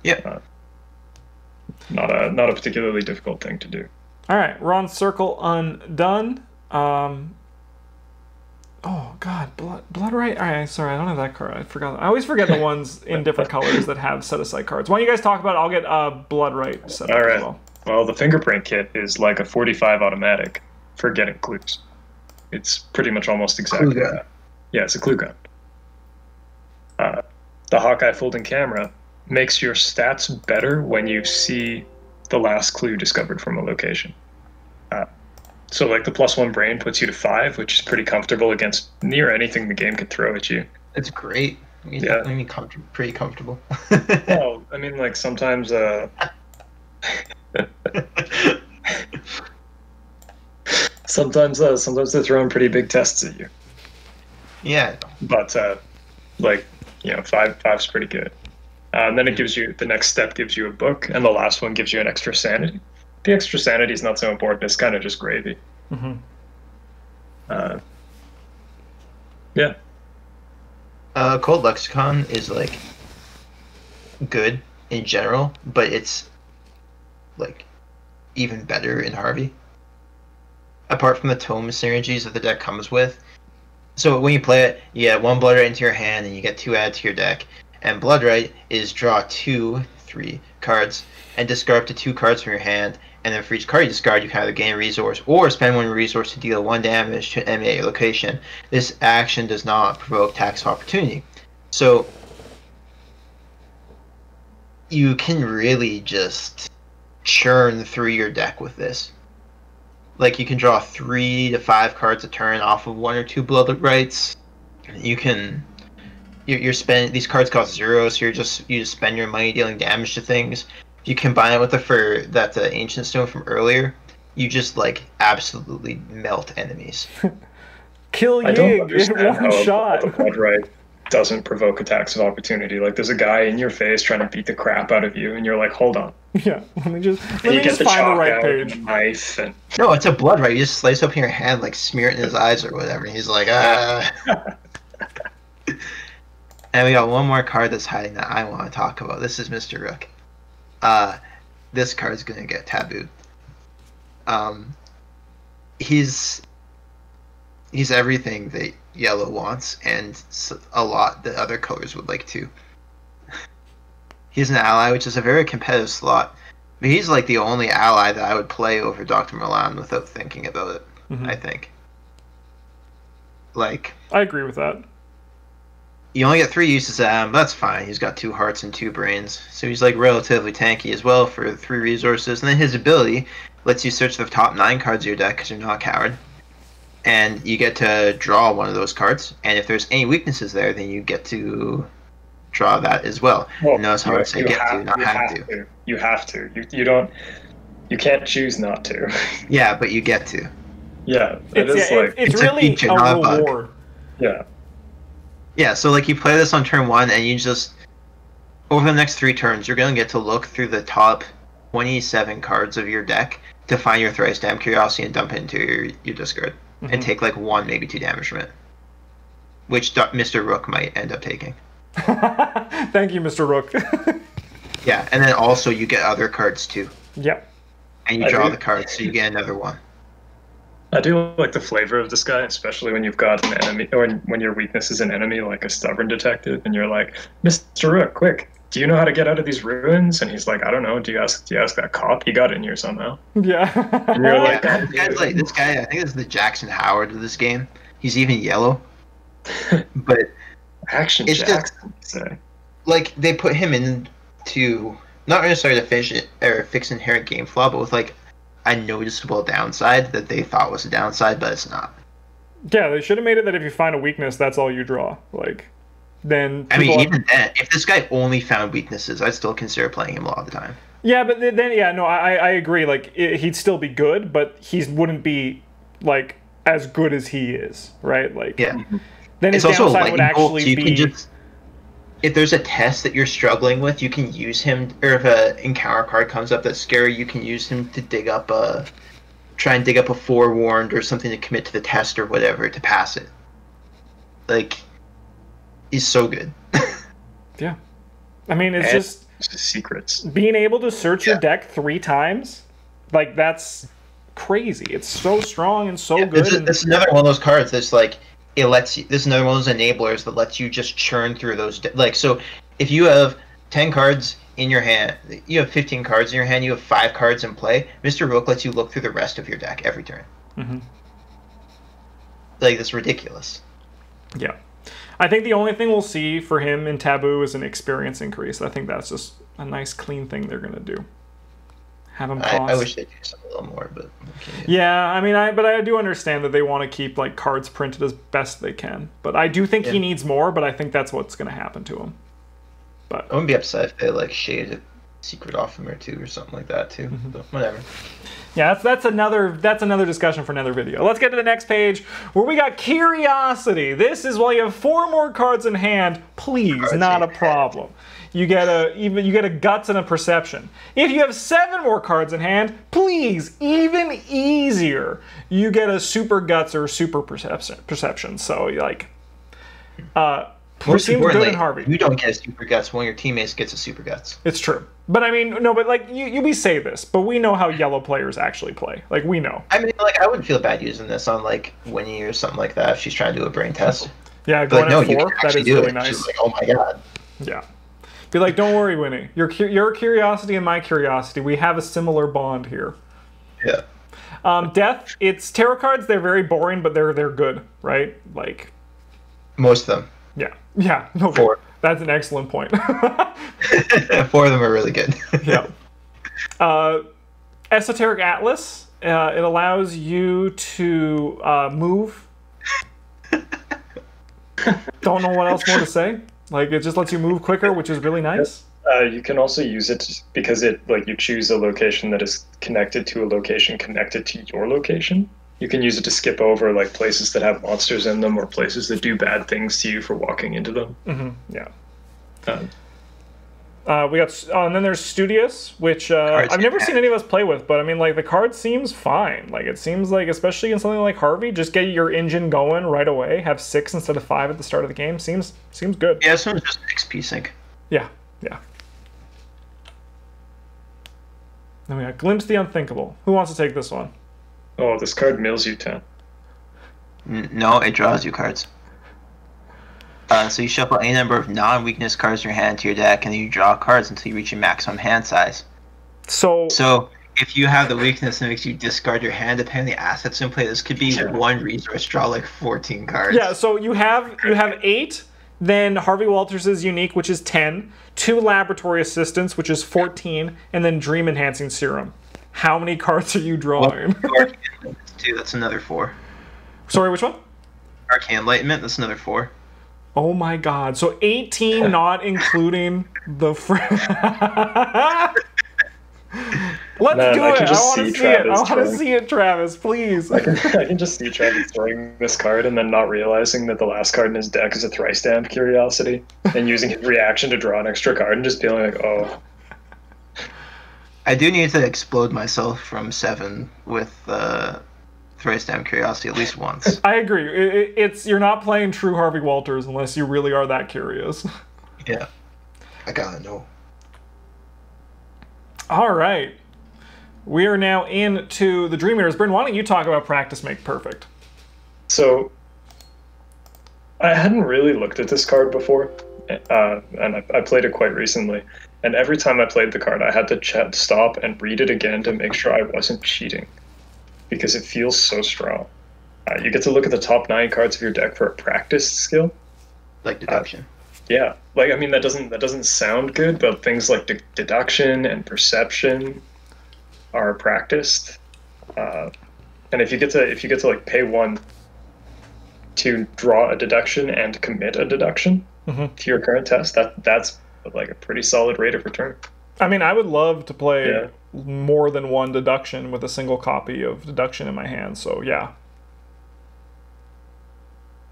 Yep. Uh, not a not a particularly difficult thing to do. All right, we're on circle undone. Um, oh God, blood, blood rite. All right, sorry, I don't have that card. I forgot. I always forget the ones in different colors that have set aside cards. Why don't you guys talk about? it? I'll get uh, blood rite set All right. as well. Well, the fingerprint kit is like a 45 automatic for getting clues. It's pretty much almost exactly Clue gun. that. Yeah, it's a clue gun. Uh, the Hawkeye folding camera makes your stats better when you see the last clue discovered from a location. Uh, so, like the plus one brain puts you to five, which is pretty comfortable against near anything the game could throw at you. It's great. Yeah. definitely mean comfort- pretty comfortable. Well, I mean, like sometimes, uh, sometimes, uh, sometimes they're throwing pretty big tests at you. yeah. but uh, like you know five five's pretty good uh, and then it gives you the next step gives you a book and the last one gives you an extra sanity the extra sanity is not so important it's kind of just gravy hmm uh, yeah Uh, Occult Lexicon is like good in general, but it's like even better in Harvey. Apart from the tome synergies that the deck comes with. So when you play it, you get one Blood Rite into your hand and you get two added to your deck. And Blood Rite is draw two, three cards and discard up to two cards from your hand. And then for each card you discard, you can either gain a resource or spend one resource to deal one damage to an enemy at your location. This action does not provoke attacks of opportunity. So you can really just churn through your deck with this. Like you can draw three to five cards a turn off of one or two blood rites. You can you're, you're these cards cost zero, so you're just you just spend your money dealing damage to things. You combine it with the fur that the ancient stone from earlier. You just like absolutely melt enemies. Kill i don't Yig in understand one how shot. the blood rite doesn't provoke attacks of opportunity like there's a guy in your face trying to beat the crap out of you and you're like hold on yeah. Let me just let and me you get just the find the right out and page. knife and No, it's a blood rite. You just slice open your hand, like smear it in his eyes or whatever. And he's like, ah. and we got one more card that's hiding that I want to talk about. This is Mr. Rook. Uh, this card's gonna get tabooed. Um, he's he's everything that yellow wants, and a lot that other colors would like too. He's an ally, which is a very competitive slot. But he's like the only ally that I would play over Dr. Milan without thinking about it, Mhm. I think. Like, I agree with that. You only get three uses at him, but that's fine. He's got two hearts and two brains. So he's like relatively tanky as well for three resources. And then his ability lets you search the top nine cards of your deck because you're not a coward. And you get to draw one of those cards. And if there's any weaknesses there, then you get to draw that as well. well, Notice how you, I say get have, to, not you have have to. you have to you, you don't you can't choose not to Yeah, but you get to. yeah it It's, is yeah, like it- it's It's a really feature, a not a bug. reward. yeah Yeah, so like you play this on turn one, and you just over the next three turns, you're gonna get to look through the top twenty-seven cards of your deck to find your thrice damned curiosity and dump it into your, your discard, Mhm. and take like one, maybe two damage from it, which Do- Mr. Rook might end up taking. Thank you, Mr. Rook. Yeah, and then also you get other cards too, yep. and you I draw do. the cards, so you get another one. I do like the flavor of this guy, especially when you've got an enemy, or when, when your weakness is an enemy, like a stubborn detective, and you're like, Mr. Rook, quick, do you know how to get out of these ruins? And he's like, I don't know. Do you ask? Do you ask that cop? He got in here somehow. Yeah. And you're like, Yeah, this guy's like this guy. I think this is the Jackson Howard of this game. He's even yellow, but Action It's just- Jackson, you say. like they put him into not necessarily to finish it or fix inherent game flaw, but with like a noticeable downside that they thought was a downside, but it's not. yeah, they should have made it that if you find a weakness, that's all you draw. Like, then I mean, even then, if this guy only found weaknesses, I'd still consider playing him a lot of the time. yeah, but then yeah, no, I I agree. Like i he'd still be good, but he wouldn't be like as good as he is, right? Like Yeah. then his It's also a downside would actually you be can just. If there's a test that you're struggling with, you can use him, or if a encounter card comes up that's scary, you can use him to dig up a, try and dig up a forewarned or something to commit to the test or whatever to pass it. Like, he's so good. yeah. I mean, it's And- just secrets. being able to search your deck three times, like that's crazy. It's so strong and so Yeah, good. This is, and- this is another one of those cards that's like it lets you. This is another one of those enablers that lets you just churn through those. de- Like so, if you have ten cards in your hand, you have fifteen cards in your hand. You have five cards in play. Mister Rook lets you look through the rest of your deck every turn. Mm-hmm. Like that's ridiculous. Yeah. I think the only thing we'll see for him in Taboo is an experience increase. I think that's just a nice, clean thing they're going to do. Have him I, cost. I wish they'd do something a little more, but. Yeah, I mean, I but I do understand that they want to keep like cards printed as best they can. But I do think he needs more. But I think that's what's going to happen to him. But I wouldn't be upset if they like shaded a secret off him or two or something like that too. Mm-hmm. But whatever. Yeah, that's that's another that's another discussion for another video. Let's get to the next page where we got curiosity. This is while you have four more cards in hand. Please, Cards not a problem. hand. You get a even you get a guts and a perception. If you have seven more cards in hand, please, even easier. You get a super guts or super perception. Perception. So like, uh, Most seems good in Harvey. you don't get a super guts when your teammates gets a super guts. It's true. But I mean, no, but like you, you we say this, but we know how yellow players actually play. Like we know. I mean, like I wouldn't feel bad using this on like Winnie or something like that if she's trying to do a brain test. Yeah, But going like, no, at you four, can actually is do really it. nice. She's like, oh my god. Yeah. Be like, don't worry, Winnie. Your your curiosity and my curiosity, we have a similar bond here. Yeah. Um, death, it's tarot cards. They're very boring, but they're they're good, right? Like, Most of them. yeah, yeah. No, Four. That's an excellent point. Four of them are really good. yeah. Uh, Esoteric Atlas. Uh, it allows you to uh, move. Don't know what else more to say. Like it just lets you move quicker, which is really nice. Uh, you can also use it because it like you choose a location that is connected to a location connected to your location. You can use it to skip over like places that have monsters in them or places that do bad things to you for walking into them. hmm Yeah. Um, Uh, we got, oh, and then there's Studious, which uh, Cards I've never seen any of us play with, but I mean, like the card seems fine. Like it seems like, especially in something like Harvey, just get your engine going right away. Have six instead of five at the start of the game seems seems good. yeah, this one's just XP sink. Yeah, yeah. Then we got Glimpse the Unthinkable. Who wants to take this one? oh, this card mills you ten. N- no, it draws you cards. Uh, so you shuffle any number of non-weakness cards in your hand to your deck, and then you draw cards until you reach your maximum hand size. So, So if you have the weakness that makes you discard your hand depending on the assets in play, this could be Yeah. one resource, draw like 14 cards. yeah, so you have you have eight. Then Harvey Walters is unique, which is ten. Two laboratory assistants, which is fourteen, and then Dream Enhancing Serum. How many cards are you drawing? Arcane Enlightenment, that's another four. Sorry, which one? Arcane Enlightenment, that's another four. Oh my god. So 18 not including the fr- Let's Man, do I it. can I just want to see see it. I want to see it, Travis, please. I can, I can just see Travis throwing this card and then not realizing that the last card in his deck is a thrice damned curiosity and using his reaction to draw an extra card and just being like, oh, I do need to explode myself from seven with uh, Thrice Damned Curiosity at least once. I agree. It- it- it's you're not playing true Harvey Walters unless you really are that curious. yeah. I gotta know. All right. We are now into the Dream Eaters. Bryn, why don't you talk about Practice Make Perfect? So, I hadn't really looked at this card before, uh, and I, I played it quite recently. And every time I played the card, I had to ch- stop and read it again to make sure I wasn't cheating, because it feels so strong. Uh, you get to look at the top nine cards of your deck for a practice skill. Like deduction. Yeah, like I mean that doesn't that doesn't sound good, but things like de- deduction and perception are practiced. Uh, and if you get to if you get to like pay one to draw a deduction and commit a deduction, Mhm. to your current test, that that's like a pretty solid rate of return. I mean, I would love to play Yeah. More than one deduction with a single copy of deduction in my hand. So yeah,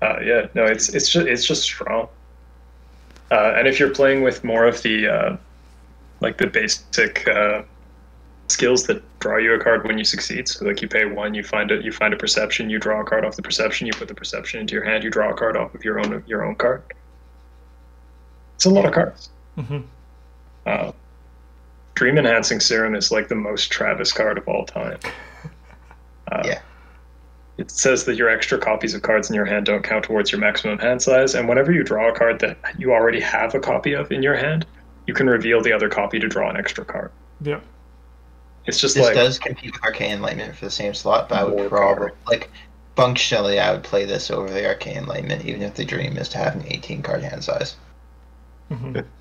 Uh, yeah, no, it's it's just it's just strong. Uh, and if you're playing with more of the uh, like the basic uh, skills that draw you a card when you succeed, so like you pay one, you find a you find a perception, you draw a card off the perception, you put the perception into your hand, you draw a card off of your own your own card. It's a lot of cards. Mhm. Dream enhancing serum is like the most Travis card of all time. Uh, Yeah. It says that your extra copies of cards in your hand don't count towards your maximum hand size, and whenever you draw a card that you already have a copy of in your hand, you can reveal the other copy to draw an extra card. yeah. It's just This like does compete with Arcane Enlightenment for the same slot, but I would probably power. like functionally I would play this over the Arcane Enlightenment, even if the dream is to have an 18 card hand size. Mhm.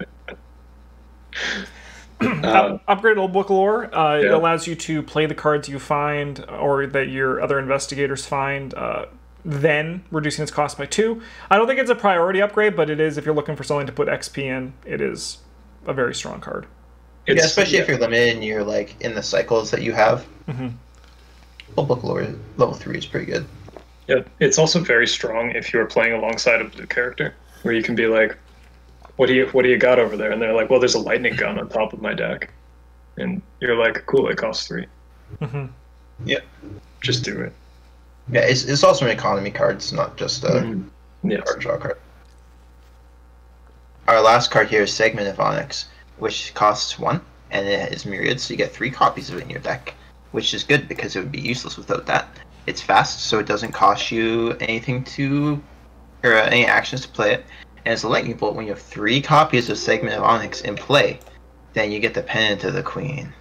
um, Up- upgradable book lore. Uh, It allows you to play the cards you find or that your other investigators find, uh, then reducing its cost by two. I don't think it's a priority upgrade, but it is if you're looking for something to put XP in. It is a very strong card. Yeah, it's, especially if you're limited and you're like in the cycles that you have. Mhm. Full book lore level three is pretty good. Yeah, it's also very strong if you're playing alongside a blue character, where you can be like, "What do you What do you got over there?" And they're like, "Well, there's a lightning gun on top of my deck," and you're like, "Cool, it costs three. mm-hmm. Yeah, Just do it." Yeah, it's, it's also an economy card. It's not just a Mhm. Yes. card draw card. Our last card here is Segment of Onyx, which costs one, and it is myriad, so you get three copies of it in your deck, which is good because it would be useless without that. It's fast, so it doesn't cost you anything to, or uh, any actions to play it, and it's a lightning bolt. When you have three copies of Segment of Onyx in play, then you get the Pendant of the Queen,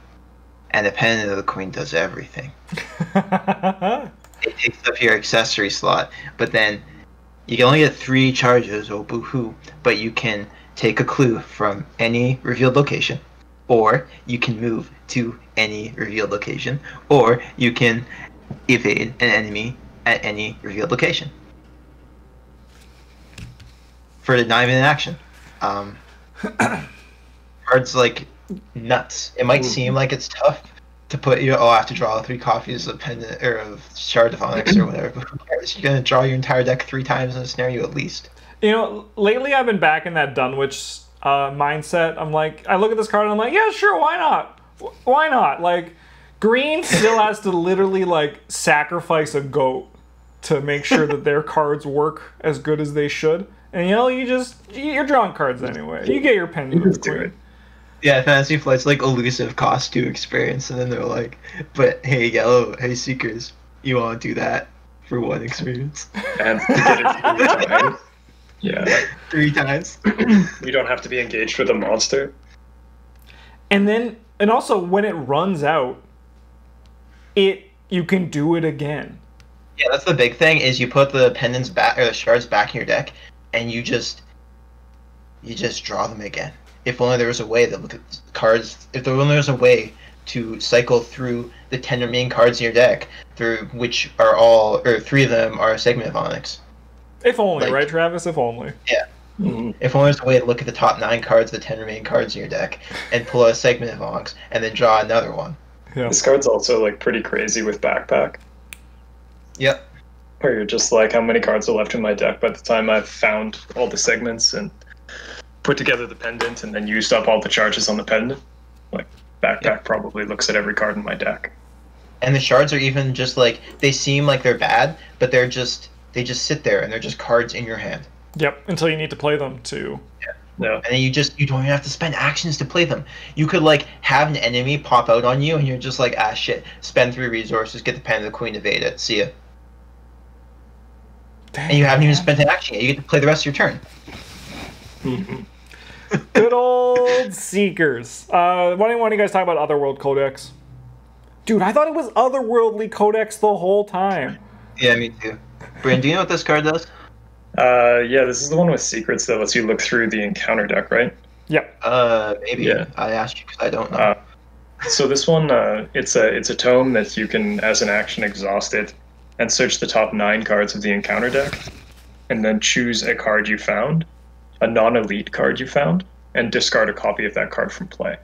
and the Pendant of the Queen does everything it takes up your accessory slot, but then you can only get three charges, oh boo hoo, but you can take a clue from any revealed location, or you can move to any revealed location, or you can evade an enemy at any revealed location. For not even an action. Um, cards like nuts. It might seem like it's tough, to put you. Oh, I have to draw three copies of pendant or of shard of onyx or whatever. But who cares? You're gonna draw your entire deck three times in a scenario at least. You know, lately I've been back in that Dunwich uh, mindset. I'm like, I look at this card and I'm like, yeah, sure, why not? Wh- Why not? Like, green still has to literally like sacrifice a goat to make sure that their cards work as good as they should. And you know, you just you're drawing cards anyway. You get your pen. You just do it. Yeah, Fantasy Flight's like elusive cost to experience, and then they're like, but hey, yellow, hey seekers, you want to do that for one experience And to get it three times, yeah, three times? you don't have to be engaged with a monster. And then, and also when it runs out, it you can do it again. Yeah, that's the big thing is you put the pendants back or the shards back in your deck, and you just you just draw them again. If only there was a way that look at cards. If there only was a way to cycle through the ten remaining cards in your deck, through which are all or three of them are a segment of Onyx. If only, Like- right, Travis? If only. Mhm. If only there's a way to look at the top nine cards, the ten remaining cards in your deck, and pull out a segment of Onyx, and then draw another one. Yeah. This card's also like pretty crazy with backpack. Yep. Where you're just like, how many cards are left in my deck by the time I've found all the segments and put together the pendant and then used up all the charges on the pendant? Like, backpack Yeah. probably looks at every card in my deck. And the shards are even just like they seem like they're bad, but they're just they just sit there and they're just cards in your hand. Yep. Until you need to play them to. No. and then you just you don't even have to spend actions to play them. You could like have an enemy pop out on you, and you're just like, ah shit, spend three resources, get the pen of the queen, evade it, see ya. And you haven't even spent an action yet. You get to play the rest of your turn. Good old Seekers. Uh, why don't you guys talk about Otherworld Codex? Dude, I thought it was Otherworldly Codex the whole time. Yeah, me too. Brandon, do you know what this card does? Uh, yeah, this is the one with secrets that lets you look through the encounter deck, right? Yep. Uh, maybe. Yeah. I asked you because I don't know. Uh, so this one, uh, it's a it's a tome that you can, as an action, exhaust it and search the top nine cards of the encounter deck, and then choose a card you found, a non-elite card you found and discard a copy of that card from play.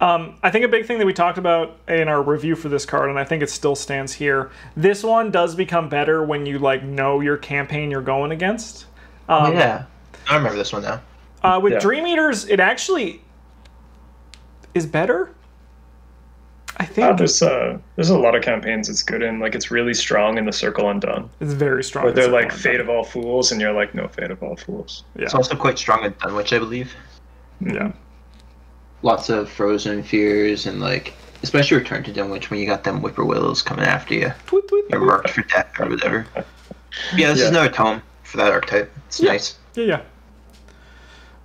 Um, I think a big thing that we talked about in our review for this card, and I think it still stands here. This one does become better when you like know your campaign you're going against. Um, yeah, I remember this one now. Uh, with Yeah. Dream Eaters, it actually is better. I Uh, think there's uh, there's a lot of campaigns it's good in. Like it's really strong in the Circle Undone, it's very strong. where they're It's like a- Fate of All Fools, and you're like no Fate of All Fools. Yeah. It's also quite strong in Dunwich, I believe. yeah. Lots of frozen fears and like, especially Return to Dunwich when you got them whippoorwills coming after you. Tweet, tweet, You're marked for death or whatever. Yeah, this Yeah. is another tome for that archetype. It's Yeah. nice. Yeah, yeah.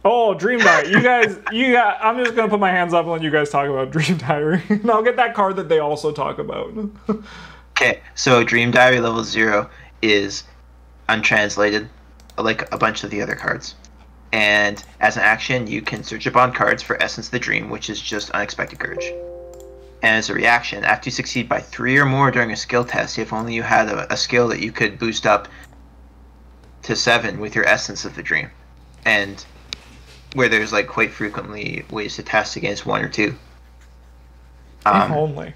Oh, Dream Diary. You guys, you got. I'm just gonna put my hands up and let you guys talk about Dream Diary. and I'll get that card that they also talk about. Okay, so Dream Diary level zero is untranslated, like a bunch of the other cards. And as an action, you can search upon cards for Essence of the Dream, which is just Unexpected Courage. And as a reaction, after you succeed by three or more during a skill test, if only you had a, a skill that you could boost up to seven with your Essence of the Dream. And where there's like quite frequently ways to test against one or two. Um, only.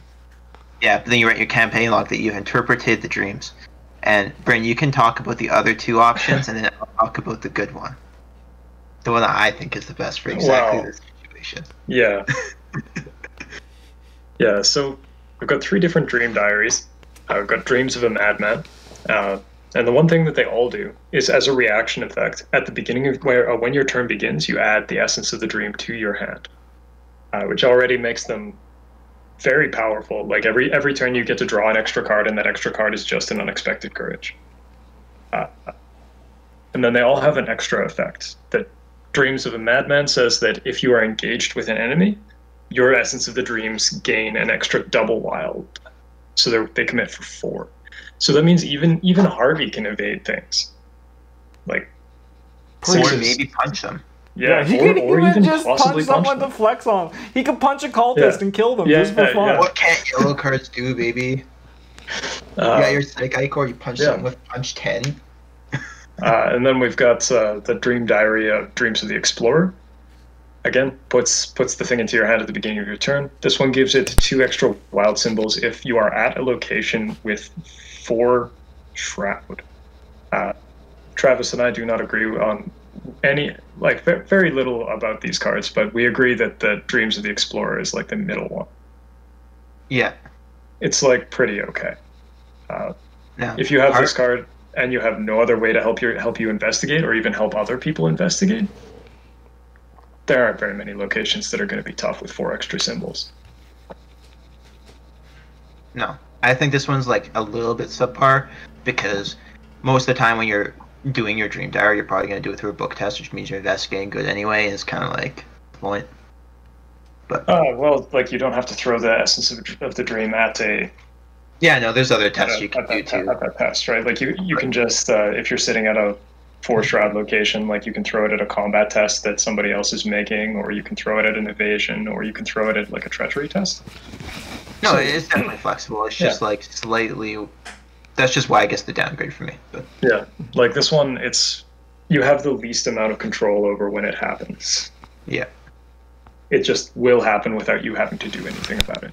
yeah, but then you write your campaign log that you've interpreted the dreams. And Bryn, you can talk about the other two options, and then I'll talk about the good one. The one that I think is the best for exactly Wow. this situation. Yeah. yeah, so we've got three different dream diaries. Uh, we've got Dreams of a Madman. Uh, and the one thing that they all do is, as a reaction effect, at the beginning of where uh, when your turn begins, you add the essence of the dream to your hand, uh, which already makes them very powerful. Like every every turn, you get to draw an extra card, and that extra card is just an unexpected courage. Uh, and then they all have an extra effect that Dreams of a Madman says that if you are engaged with an enemy, your essence of the dreams gain an extra double wild. So they commit for four. So that means even even Harvey can evade things. Like Or maybe punch them. yeah, he or, could or even even just punch possibly punch someone them. to flex on. He could punch a cultist Yeah. and kill them Yeah, just for yeah, fun. yeah. What can't yellow cards do, baby? You Uh, got your Psych Icor, you punch yeah. something with punch 10. Uh, and then we've got uh, the Dream Diary of Dreams of the Explorer. Again, puts puts the thing into your hand at the beginning of your turn. This one gives it two extra wild symbols if you are at a location with four shroud. Uh, Travis and I do not agree on any like very little about these cards, but we agree that the Dreams of the Explorer is like the middle one. Yeah. It's like pretty okay. Uh, No. if you have Har- this card and you have no other way to help your help you investigate or even help other people investigate, there aren't very many locations that are going to be tough with four extra symbols. No. I think this one's like a little bit subpar because most of the time when you're doing your dream diary, you're probably going to do it through a book test, which means you're investigating good anyway, it's kind of like the point. But Oh well, like you don't have to throw the essence of, of the dream at a yeah, no, there's other tests a, you can at, do that, too. at that test, right? Like you you can just uh, if you're sitting at a four shroud location, like you can throw it at a combat test that somebody else is making, or you can throw it at an evasion, or you can throw it at like a treachery test. No, So- it's definitely flexible. It's Yeah. just like slightly. That's just why I guess the downgrade for me. But Yeah, like this one, it's you have the least amount of control over when it happens. yeah, It just will happen without you having to do anything about it.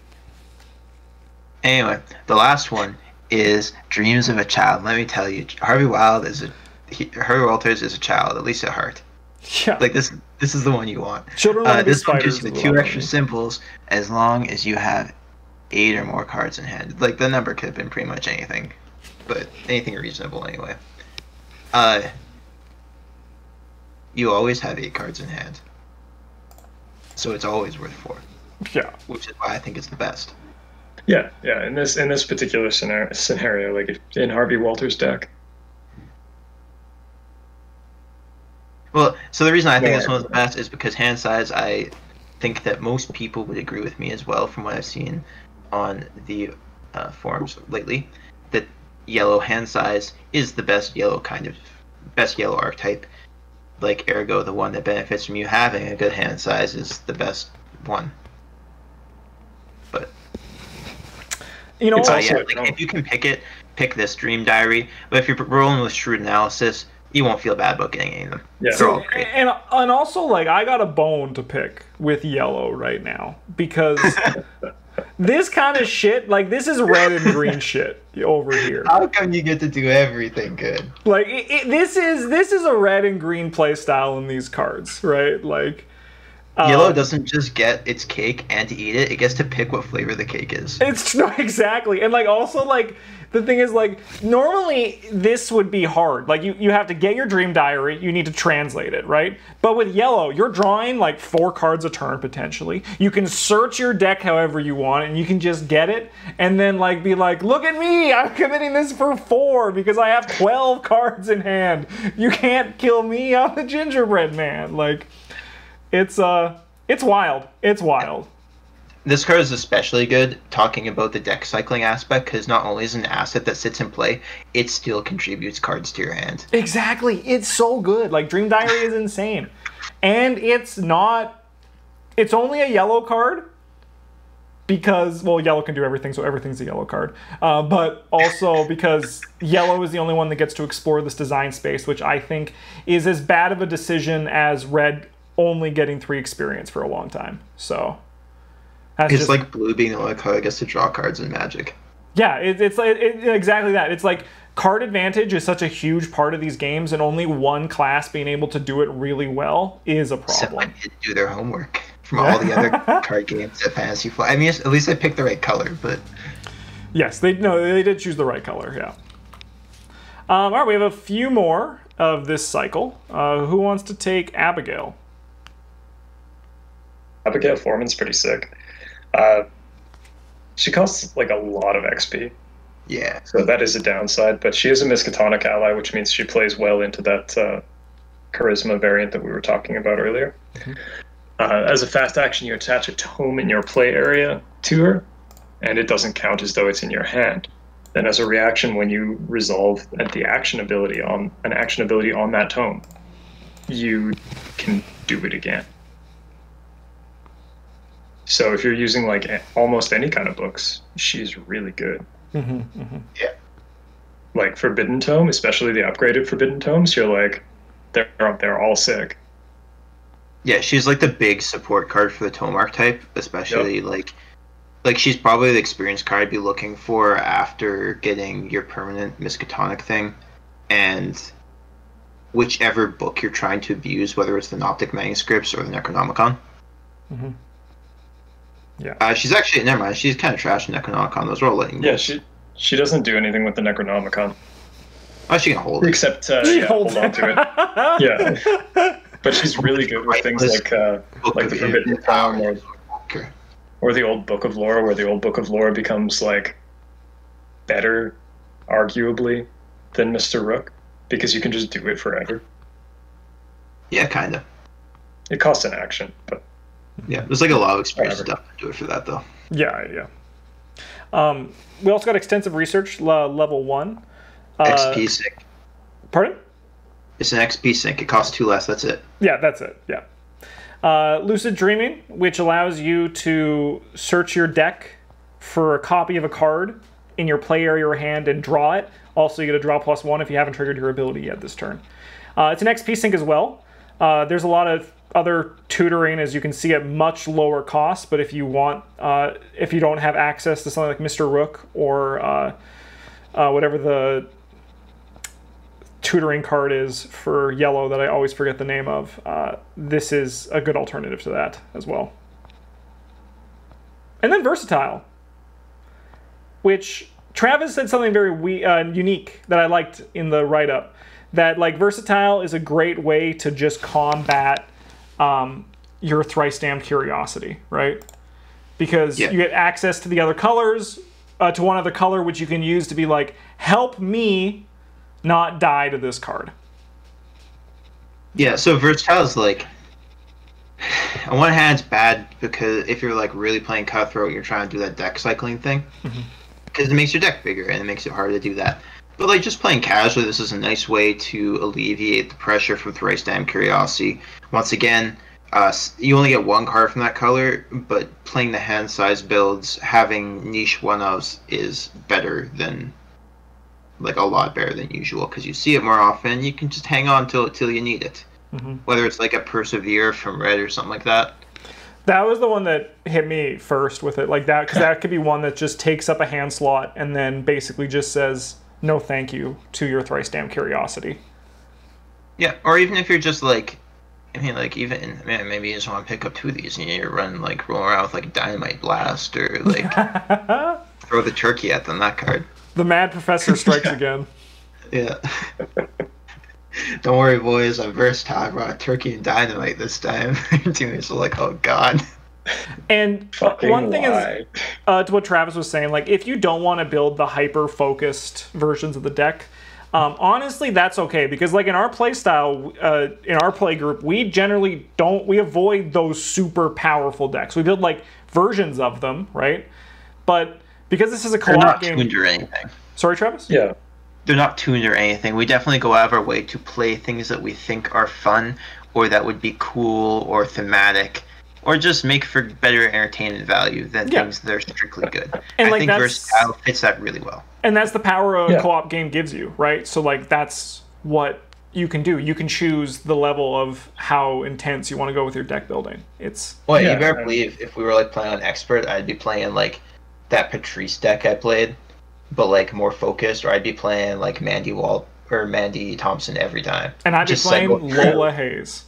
Anyway, the last one is Dreams of a Child. Let me tell you, Harvey Wild is a he, Harvey Walters is a child, at least at heart. Yeah. Like this, this is the one you want. Children want Uh, to be this one spiders. gives you the two extra symbols as long as you have eight or more cards in hand. Like the number could have been pretty much anything, but anything reasonable anyway. Uh, you always have eight cards in hand, so it's always worth four, Yeah. which is why I think it's the best. Yeah, yeah. In this in this particular scenario, scenario like if, in Harvey Walters' deck, Well, so the reason I think No, this one's the best is because hand size. I think that most people would agree with me as well, from what I've seen on the uh, forums lately, that yellow hand size is the best yellow kind of best yellow archetype. Like ergo, the one that benefits from you having a good hand size is the best one. But You know also- yeah, like if you can pick it, pick this dream diary. But if you're rolling with shrewd analysis, you won't feel bad about getting any of them. Yeah. So, and and also like I got a bone to pick with yellow right now because this kind of shit, like this is red and green shit over here. How come you get to do everything good? Like it, it, this is this is a red and green play style in these cards, right? Like um, Yellow doesn't just get its cake and to eat it; it gets to pick what flavor the cake is. It's exactly, and like also like the thing is like normally this would be hard. Like you you have to get your dream diary, you need to translate it, right? But with yellow, you're drawing like four cards a turn potentially. You can search your deck however you want, and you can just get it, and then like be like, look at me, I'm committing this for four because I have twelve cards in hand. You can't kill me, I'm the gingerbread man. Like it's uh it's wild. It's wild. This card is especially good talking about the deck cycling aspect because not only is it an asset that sits in play, it still contributes cards to your hand. Exactly. It's so good. Like Dream Diary is insane. And it's not it's only a yellow card because well yellow can do everything so everything's a yellow card uh, but also because yellow is the only one that gets to explore this design space which i think is as bad of a decision as red only getting three experience for a long time so that's It's just- like blue being the only color that gets to draw cards in Magic. yeah, it, it's like it, exactly that. It's like card advantage is such a huge part of these games, and only one class being able to do it really well is a problem. I didn't do their homework from all the other card games at Fantasy Flight. I mean, at least they picked the right color, but Yes, they no, they did choose the right color. Yeah. Um, all right, we have a few more of this cycle. Uh, who wants to take Abigail? Abigail Foreman's pretty sick. Uh, she costs like a lot of XP, yeah. so that is a downside. But she is a Miskatonic ally, which means she plays well into that uh, charisma variant that we were talking about earlier. Uh, as a fast action, you attach a tome in your play area to her, and it doesn't count as though it's in your hand. Then, as a reaction, when you resolve at the action ability on an action ability on that tome, you can do it again. So if you're using like almost any kind of books, she's really good. Mm-hmm, Yeah. Like Forbidden Tome, especially the upgraded Forbidden Tomes, you're like, they're they're all sick. Yeah, she's like the big support card for the tome archetype, especially like like she's probably the experience card I'd be looking for after getting your permanent Miskatonic thing. And whichever book you're trying to abuse, whether it's the Pnakotic manuscripts or the Necronomicon. Mhm. Yeah. Uh, she's actually never mind, she's kinda trash in Necronomicon, those are all letting Yeah, she she doesn't do anything with the Necronomicon Oh, she can hold it. except uh, She yeah, holds hold on to it. Yeah, but she's really good with things like uh, like the Forbidden Infinite Power. Or or the old Book of Lore, where the old Book of Lore becomes like better, arguably, than Mister Rook because you can just do it forever. Yeah, kinda. It costs an action, but Yeah, there's like a lot of experience Whatever. stuff to do it for that though. Yeah, yeah. Um, we also got extensive research le- level one. Uh, XP sink. Pardon? It's an XP sink. It costs two less. That's it. Yeah, that's it. Yeah. Uh, Lucid Dreaming, which allows you to search your deck for a copy of a card in your play area or hand and draw it. Also, you get a draw plus one if you haven't triggered your ability yet this turn. Uh, it's an XP sink as well. Uh, there's a lot of other tutoring, as you can see, at much lower cost. But if you want, uh, if you don't have access to something like Mr. Rook or uh, uh, whatever the tutoring card is for yellow that I always forget the name of. Uh, this is a good alternative to that as well. And then versatile, which Travis said something very we- uh, unique that I liked in the write up. That like versatile is a great way to just combat um, your thrice damned curiosity, right? Because Yeah. you get access to the other colors, uh, to one other color, which you can use to be like, help me not die to this card. Yeah. So versatile is like, on one hand, it's bad because if you're like really playing cutthroat, you're trying to do that deck cycling thing, because it makes your deck bigger and it makes it harder to do that. But like just playing casually, this is a nice way to alleviate the pressure from thrice damned curiosity. Once again, uh, you only get one card from that color, but playing the hand size builds, having niche one ofs is better than like a lot better than usual because you see it more often. You can just hang on till till you need it. Mhm. Whether it's like a persevere from red or something like that. That was the one that hit me first with it, like that, because that could be one that just takes up a hand slot and then basically just says no thank you to your thrice damned curiosity. Yeah, or even if you're just like, I mean, like even man, maybe you just want to pick up two of these and you're running like roll around with like dynamite blast or like throw the turkey at them. That card. The mad professor strikes again. Yeah. Don't worry, boys. I'm versatile. I brought turkey and dynamite this time. Teammates are like, oh god. And Fucking one thing is, uh, to what Travis was saying, like if you don't want to build the hyper focused versions of the deck, um, honestly, that's okay because like in our play style, uh, in our play group, we generally don't we avoid those super powerful decks. We build like versions of them, right? But because this is a They're co-op not game, tuned or anything. sorry, Travis. Yeah. They're not tuned or anything. We definitely go out of our way to play things that we think are fun or that would be cool or thematic or just make for better entertainment value than Yeah. things that are strictly good. And, I like, think that's- versatile fits that really well. and that's the power a Yeah. co-op game gives you right so like that's what you can do you can choose the level of how intense you want to go with your deck building it's Well, Yeah, you better believe if we were like playing on expert, I'd be playing like that Patrice deck I played, but like more focused, or I'd be playing like Mandy Wall or Mandy Thompson every time. and i'd be Just playing cycle- lola hayes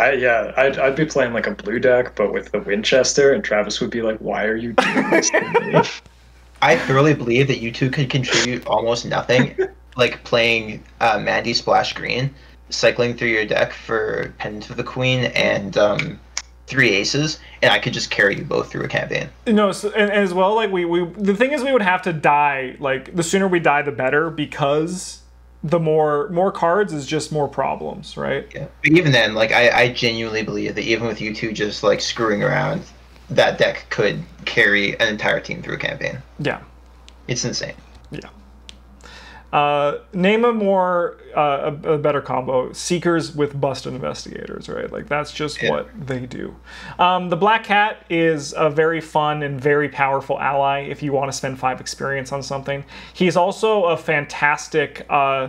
I yeah, I'd, I'd be playing like a blue deck, but with the Winchester, and Travis would be like, "Why are you doing this to me?" I thoroughly believe that you two could contribute almost nothing, like playing uh, Mandy Splash Green, cycling through your deck for Pendant of the Queen and um, three aces, and I could just carry you both through a campaign. no so, and, and as well like we, we the thing is we would have to die like the sooner we die the better because the more more cards is just more problems right Yeah. But even then, like I, I genuinely believe that even with you two just like screwing around, that deck could carry an entire team through a campaign. yeah It's insane. Yeah. Uh, name a more uh, a, a better combo: Seekers with bust Investigators, right? Like that's just Yeah. what they do. Um, the Black Cat is a very fun and very powerful ally if you want to spend five experience on something. He's also a fantastic uh,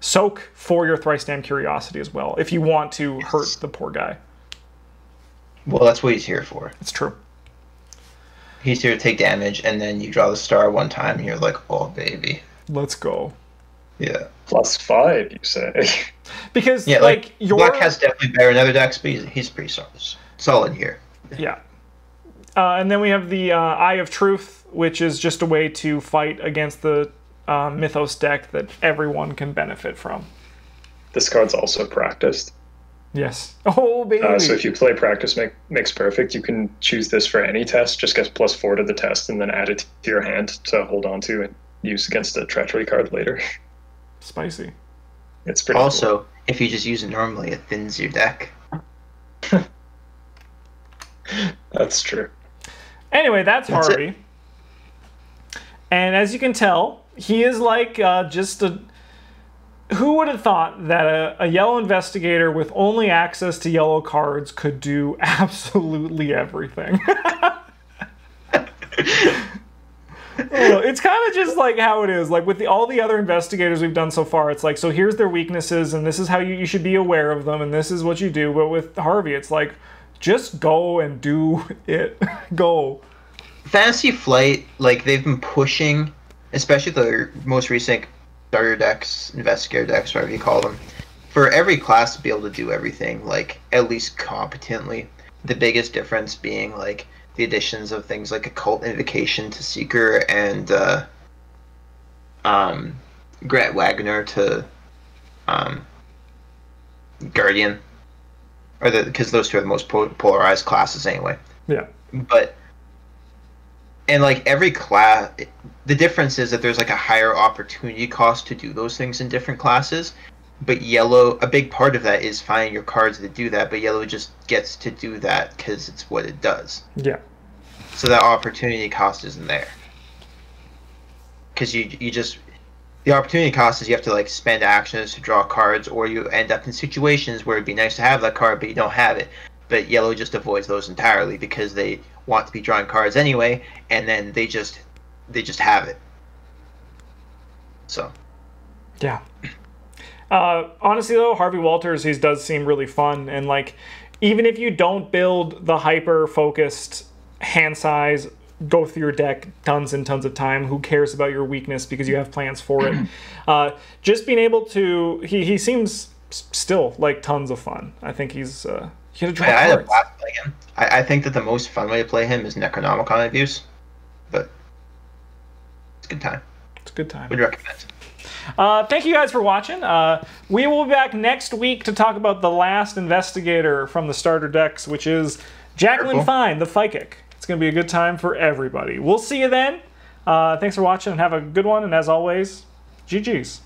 soak for your Thrice Damned Curiosity as well. If you want to hurt the poor guy, Well, that's what he's here for. it's true. He's here to take damage, and then you draw the star one time, and you're like, oh baby, Let's go. Yeah, Plus five, you say? Because yeah. like, Like, your Black has definitely better in other decks, but he's, he's pretty solid, solid here. Yeah. Uh, and then we have the uh, Eye of Truth, which is just a way to fight against the uh, Mythos deck that everyone can benefit from. this card's also practiced. Yes. Oh, baby. Uh, so if you play practice make, makes perfect, you can choose this for any test. Just get plus four to the test, and then add it to your hand to hold on to and use against a treachery card later. Spicy. It's pretty. cool. Also, if you just use it normally, it thins your deck. that's true. Anyway, that's, That's it. Harvey. And as you can tell, he is like uh, just a. Who would have thought that a, a yellow investigator with only access to yellow cards could do absolutely everything? Oh, it's kind of just like how it is. Like with the, all the other investigators we've done so far, it's like, so here's their weaknesses, and this is how you, you should be aware of them, and this is what you do. But with Harvey, it's like, just go and do it. go. Fantasy Flight, like they've been pushing, especially the most recent starter decks, investigator decks, whatever you call them, for every class to be able to do everything, like at least competently. The biggest difference being like the additions of things like occult invocation to Seeker and uh, um, Grete Wagner to um, Guardian, or the because those two are the most po- polarized classes anyway. Yeah. but and like every class the difference is that there's like a higher opportunity cost to do those things in different classes but yellow a big part of that is finding your cards that do that but yellow just gets to do that because it's what it does. Yeah. so that opportunity cost isn't there. Because you you just the opportunity cost is you have to like spend actions to draw cards or you end up in situations where it'd be nice to have that card but you don't have it. But yellow just avoids those entirely because they want to be drawing cards anyway and then they just they just have it. So. Yeah. Uh, honestly, though, Harvey Walters, he does seem really fun. And, like, even if you don't build the hyper focused hand size, go through your deck tons and tons of time, who cares about your weakness because you have plans for it? uh, just being able to, he, he seems still like tons of fun. I think he's, uh, he had to draw I, I had a blast playing him. I, I think that the most fun way to play him is Necronomicon abuse, but it's a good time. It's a good time. Would recommend. Uh, thank you guys for watching. Uh, we will be back next week to talk about the last investigator from the starter decks, which is Jacqueline Careful. Fine, the Psychic. It's going to be a good time for everybody. We'll see you then. Uh, thanks for watching and have a good one. And as always, GG's.